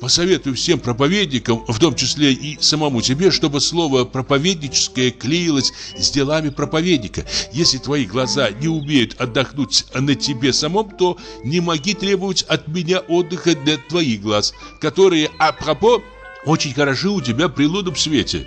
Speaker 1: Посоветую всем проповедникам, в том числе и самому себе, чтобы слово проповедническое клеилось с делами проповедника. Если твои глаза не умеют отдохнуть на тебе самом, то не моги требовать от меня отдыха для твоих глаз, которые, апропо, очень хороши у тебя при лунном свете.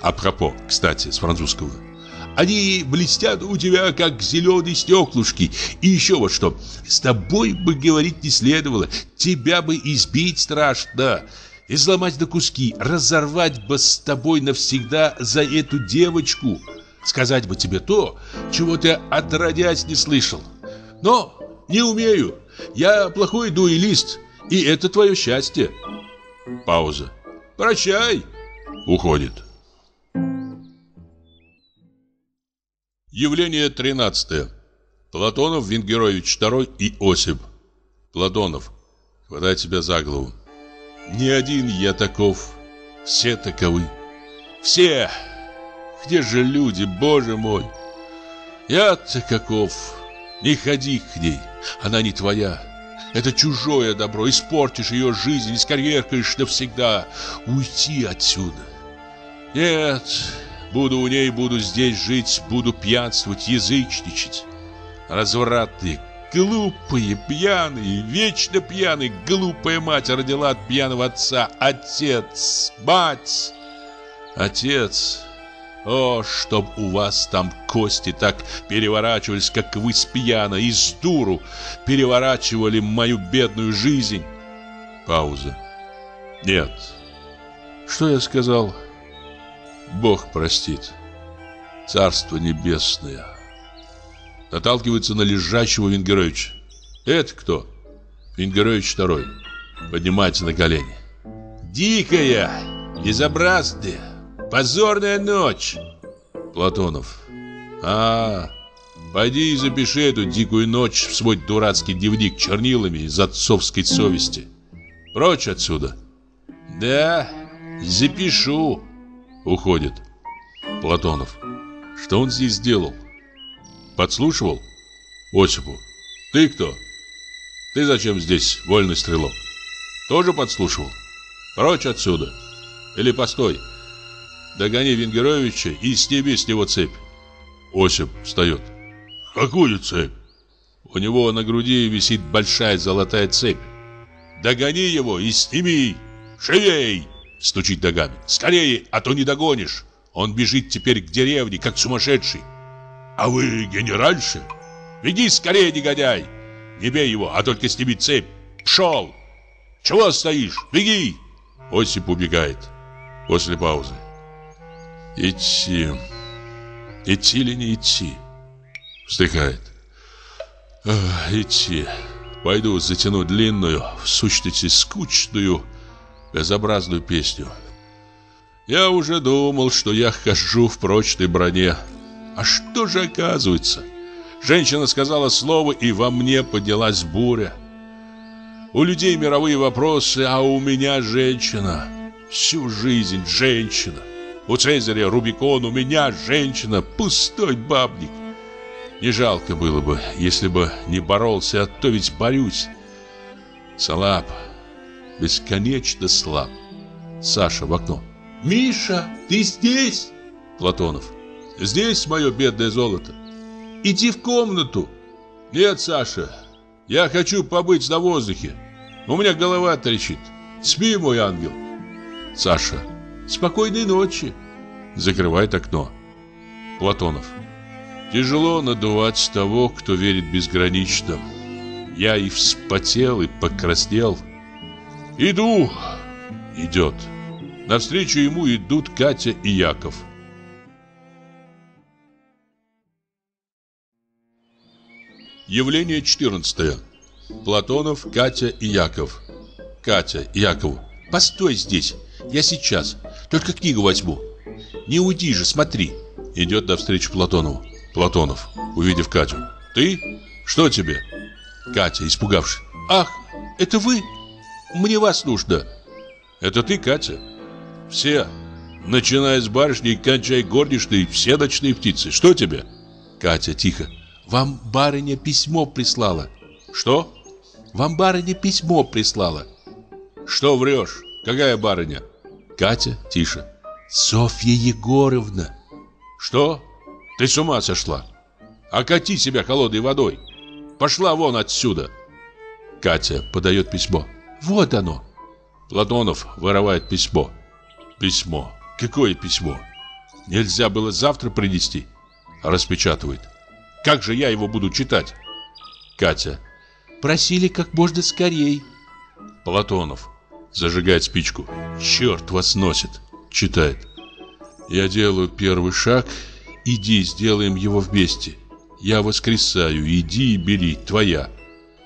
Speaker 1: Апропо, кстати, с французского. Они блестят у тебя, как зеленые стеклушки. И еще вот что. С тобой бы говорить не следовало. Тебя бы избить страшно. Изломать на куски. Разорвать бы с тобой навсегда за эту девочку. Сказать бы тебе то, чего ты отродясь не слышал. Но не умею. Я плохой дуэлист. И это твое счастье. Пауза. Прощай. Уходит. Явление 13. Платонов, Венгерович II и Осип. Платонов. Хватай тебя за голову. Не один я таков. Все таковы. Все. Где же люди, боже мой? Я-то каков. Не ходи к ней. Она не твоя. Это чужое добро. Испортишь ее жизнь, исковеркаешь навсегда. Уйти отсюда. Нет, Буду у ней, буду здесь жить, буду пьянствовать, язычничать. Развратные, глупые, пьяные, вечно пьяные, глупая мать родила от пьяного отца. Отец, мать, отец. О, чтоб у вас там кости так переворачивались, как вы с пьяна и с дуру переворачивали мою бедную жизнь. Пауза. Нет. Что я сказал? Бог простит. Царство небесное. Наталкивается на лежащего Венгеровича. Это кто? Венгерович второй. Поднимается на колени. Дикая, безобразная, позорная ночь. Платонов. А, пойди и запиши эту дикую ночь в свой дурацкий дневник чернилами из отцовской совести. Прочь отсюда. Да, запишу. Уходит. Платонов. Что он здесь сделал? Подслушивал? Осипу. Ты кто? Ты зачем здесь, вольный стрелок? Тоже подслушивал? Прочь отсюда. Или постой. Догони Венгеровича и сними с него цепь. Осип встает. Какую цепь? У него на груди висит большая золотая цепь. Догони его и сними. Живей! Стучит ногами. Скорее, а то не догонишь. Он бежит теперь к деревне, как сумасшедший. А вы генеральша? Беги скорее, негодяй. Не бей его, а только сними цепь. Пшел. Чего стоишь? Беги. Осип убегает. После паузы. Идти. Идти или не идти? Вздыхает. Идти. Пойду затяну длинную, в сущности скучную, безобразную песню. Я уже думал, что я хожу в прочной броне. А что же оказывается? Женщина сказала слово, и во мне поднялась буря. У людей мировые вопросы, а у меня женщина. Всю жизнь женщина. У Цезаря Рубикон, у меня женщина, пустой бабник. Не жалко было бы, если бы не боролся, а то ведь борюсь. Слаб, бесконечно слаб. Саша в окно.
Speaker 2: «Миша, ты здесь?»
Speaker 1: Платонов. «Здесь мое бедное золото».
Speaker 2: «Иди в комнату».
Speaker 1: «Нет, Саша, я хочу побыть на воздухе. У меня голова трещит. Спи, мой ангел». Саша. «Спокойной ночи». Закрывает окно. Платонов. Тяжело надувать того, кто верит безгранично. Я и вспотел, и покраснел. Иду. Идет. Навстречу ему идут Катя и Яков. Явление 14. Платонов, Катя и Яков. Катя Якову.
Speaker 2: Постой здесь. Я сейчас. Только книгу возьму. Не уйди же, смотри.
Speaker 1: Идет навстречу Платонову. Платонов, увидев Катю. Ты? Что тебе? Катя, испугавшись.
Speaker 2: Ах, это вы? Мне вас нужно.
Speaker 1: Это ты, Катя? Все, начиная с барышни и кончая горничной, все ночные птицы. Что тебе?
Speaker 2: Катя, тихо. Вам барыня письмо прислала.
Speaker 1: Что?
Speaker 2: Вам барыня письмо прислала.
Speaker 1: Что врешь? Какая барыня?
Speaker 2: Катя, тише. Софья Егоровна.
Speaker 1: Что? Ты с ума сошла? Окати себя холодной водой. Пошла вон отсюда. Катя подает письмо.
Speaker 2: Вот оно.
Speaker 1: Платонов вырывает письмо. Письмо. Какое письмо? Нельзя было завтра принести. Распечатывает. Как же я его буду читать? Катя.
Speaker 2: Просили как можно скорей.
Speaker 1: Платонов. Зажигает спичку. Черт вас носит. Читает. Я делаю первый шаг Иди, сделаем его вместе. Я воскресаю, иди и бери, твоя.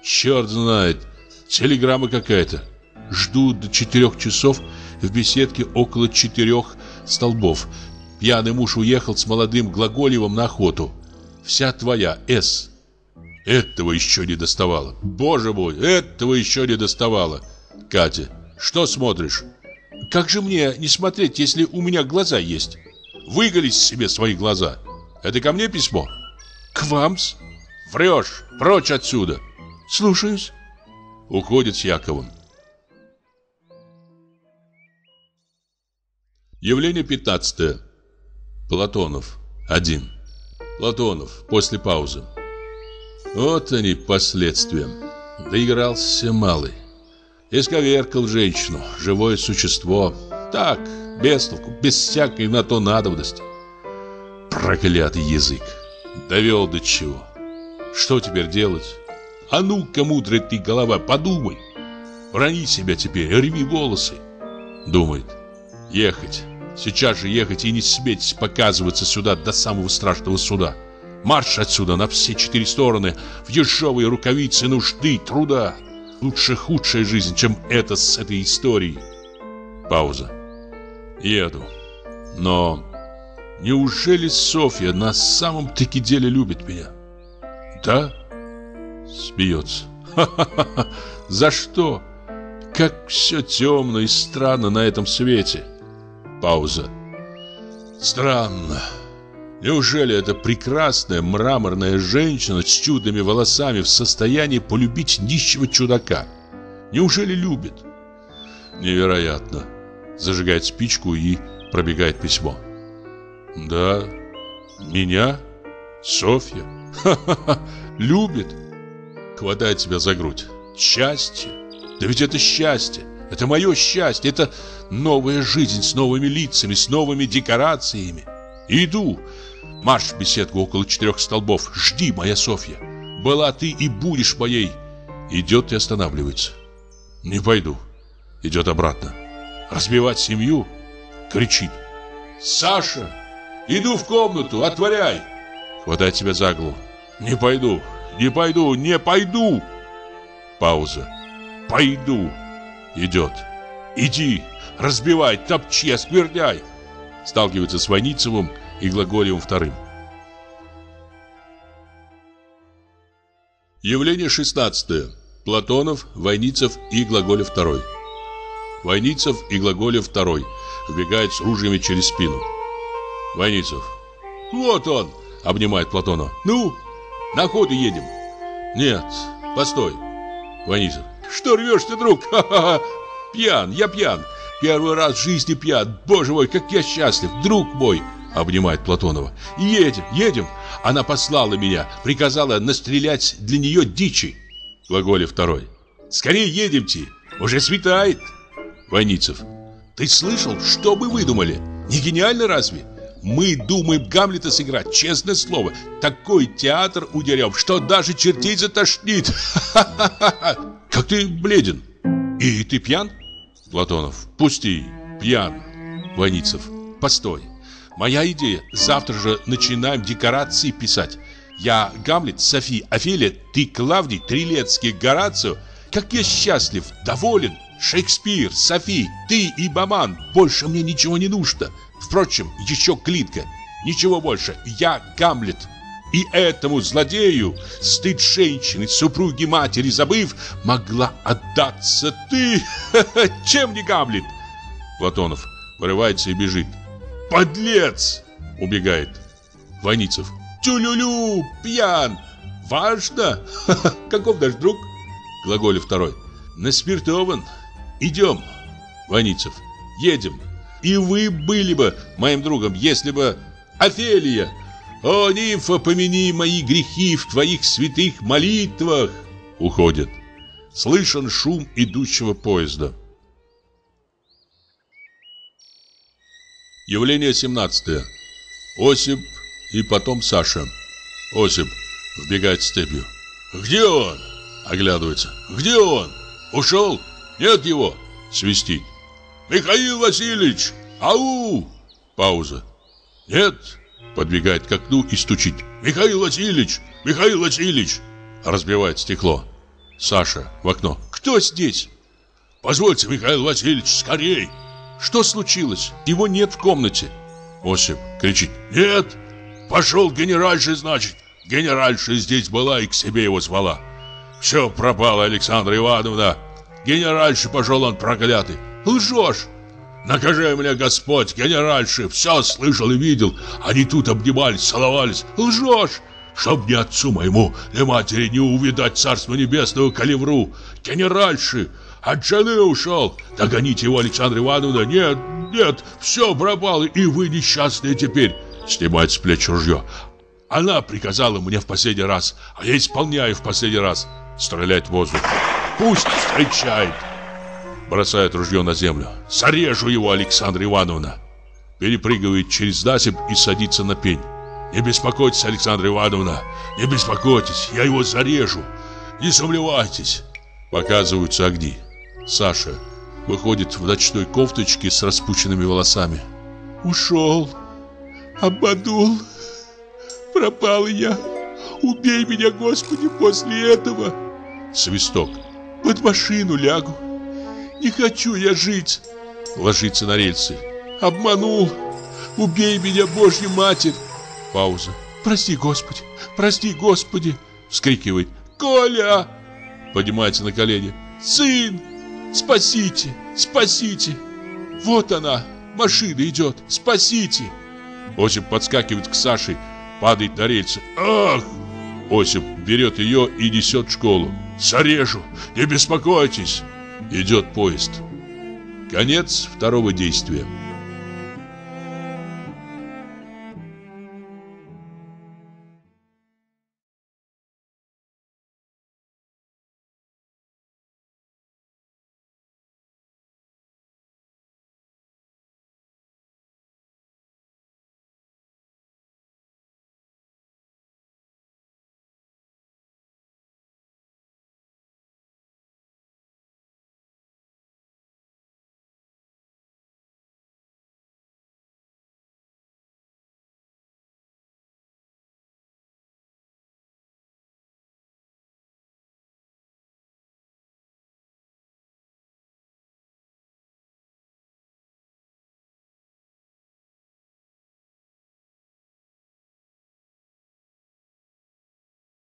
Speaker 1: Черт знает, телеграмма какая-то. Жду до четырех часов в беседке около четырех столбов. Пьяный муж уехал с молодым Глаголевым на охоту. Вся твоя, С. Этого еще не доставало. Боже мой, этого еще не доставало. Катя, что смотришь? Как же мне не смотреть, если у меня глаза есть? Выголись себе свои глаза. Это ко мне письмо?
Speaker 2: К вам-с.
Speaker 1: Врешь. Прочь отсюда.
Speaker 2: Слушаюсь.
Speaker 1: Уходит с Яковом. Явление 15. Платонов. Один. Платонов. После паузы. Вот они последствия. Доигрался малый. Исковеркал женщину, живое существо. Так, без толку, без всякой на то надобности. Проклятый язык. Довел до чего. Что теперь делать? А ну-ка, мудрая ты голова, подумай. Брони себя теперь, рви волосы. Думает. Ехать. Сейчас же ехать и не сметь показываться сюда до самого страшного суда. Марш отсюда на все четыре стороны, в ежовые рукавицы нужды, труда. Лучше худшая жизнь, чем эта с этой историей. Пауза. Еду. Но неужели Софья на самом-таки деле любит меня? Да? Смеется. Ха-ха-ха. За что? Как все темно и странно на этом свете. Пауза. Странно. Неужели эта прекрасная мраморная женщина с чудными волосами в состоянии полюбить нищего чудака? Неужели любит? Невероятно зажигает спичку и пробегает письмо. Да, меня? Софья? Ха-ха-ха, любит. Хватает себя за грудь. Счастье? Да ведь это счастье. Это мое счастье. Это новая жизнь с новыми лицами, с новыми декорациями. Иду. Марш в беседку около четырех столбов. Жди, моя Софья. Была ты и будешь моей. Идет и останавливается. Не пойду. Идет обратно разбивать семью, кричит. «Саша, иду в комнату, отворяй!» Хватает себя за голову. «Не пойду, не пойду, не пойду!» Пауза. Пойду. Идет. Иди, разбивай, топчи, оскверняй. Сталкивается с Войницевым и Глаголевым вторым. Явление 16. Платонов, Войницев и Глаголев второй. Войницев и Глаголев второй вбегают с ружьями через спину. Войницев. Вот он, обнимает Платонова. Ну, на охоту едем. Нет, постой. Ванизов. Что рвешься, друг? Ха-ха-ха. Пьян, я пьян. Первый раз в жизни пьян. Боже мой, как я счастлив, друг мой. Обнимает Платонова. Едем, едем. Она послала меня, приказала настрелять для нее дичи. Глаголев второй. Скорее едемте, уже светает. Войницев. Ты слышал, что мы выдумали? Не гениально разве? Мы думаем Гамлета сыграть, честное слово. Такой театр удерем, что даже чертей затошнит. Как ты бледен. И ты пьян? Платонов. Пусти, пьян. Ваницев. Постой. Моя идея. Завтра же начинаем декорации писать. Я Гамлет, Софи, Офелия, ты Клавдий, Трилецкий, Горацио. Как я счастлив, доволен. Шекспир, Софи, ты и Баман. Больше мне ничего не нужно. Впрочем, еще клинка. Ничего больше. Я Гамлет. И этому злодею, стыд женщины, супруги матери забыв, могла отдаться ты. Чем не Гамлет? Платонов вырывается и бежит. Подлец! Убегает. Войницев. Тю-лю-лю, пьян. Важно. Каков наш друг? Глаголев второй. Наспиртован. Идем. Войницев. Едем. И вы были бы моим другом, если бы... Офелия! О, нимфа, помяни мои грехи в твоих святых молитвах! Уходит. Слышен шум идущего поезда. Явление 17. Осип и потом Саша. Осип вбегает степью. «Где он?» Оглядывается. «Где он? Ушел? Нет его?» Свистит. Михаил Васильевич! Ау!» Пауза. «Нет!» Подбегает к окну и стучит. «Михаил Васильевич! Михаил Васильевич!» Разбивает стекло. Саша в окно. «Кто здесь?» «Позвольте, Михаил Васильевич, скорей!» «Что случилось? Его нет в комнате!» Осип кричит. «Нет! Пошел генеральша, значит! Генеральша здесь была и к себе его звала!» «Все пропало, Александра Ивановна!» «Генеральша пошел он проклятый!» Лжешь! Накажи меня, Господь, генеральши, все слышал и видел. Они тут обнимались, целовались. Лжешь! Чтоб ни отцу моему, ни матери не увидать царство небесного калевру. Генеральши, от жены ушел. Догоните его, Александра Ивановна. Нет, нет, все пропало, и вы несчастные теперь. Снимает с плеч ружье. Она приказала мне в последний раз, а я исполняю в последний раз. Стрелять в воздух. Пусть встречает бросает ружье на землю. «Зарежу его, Александра Ивановна!» Перепрыгивает через насыпь и садится на пень. «Не беспокойтесь, Александра Ивановна, не беспокойтесь, я его зарежу, не сомневайтесь!» Показываются огни. Саша выходит в ночной кофточке с распущенными волосами. «Ушел, обманул, пропал я, убей меня, Господи, после этого!» Свисток. «Под машину лягу, не хочу я жить. Ложится на рельсы. Обманул. Убей меня, Божья Матерь. Пауза. Прости, Господи. Прости, Господи. Вскрикивает. Коля! Поднимается на колени. Сын! Спасите! Спасите! Вот она! Машина идет! Спасите! Осип подскакивает к Саше, падает на рельсы. Ах! Осип берет ее и несет в школу. Зарежу! Не беспокойтесь! Идет поезд. Конец второго действия.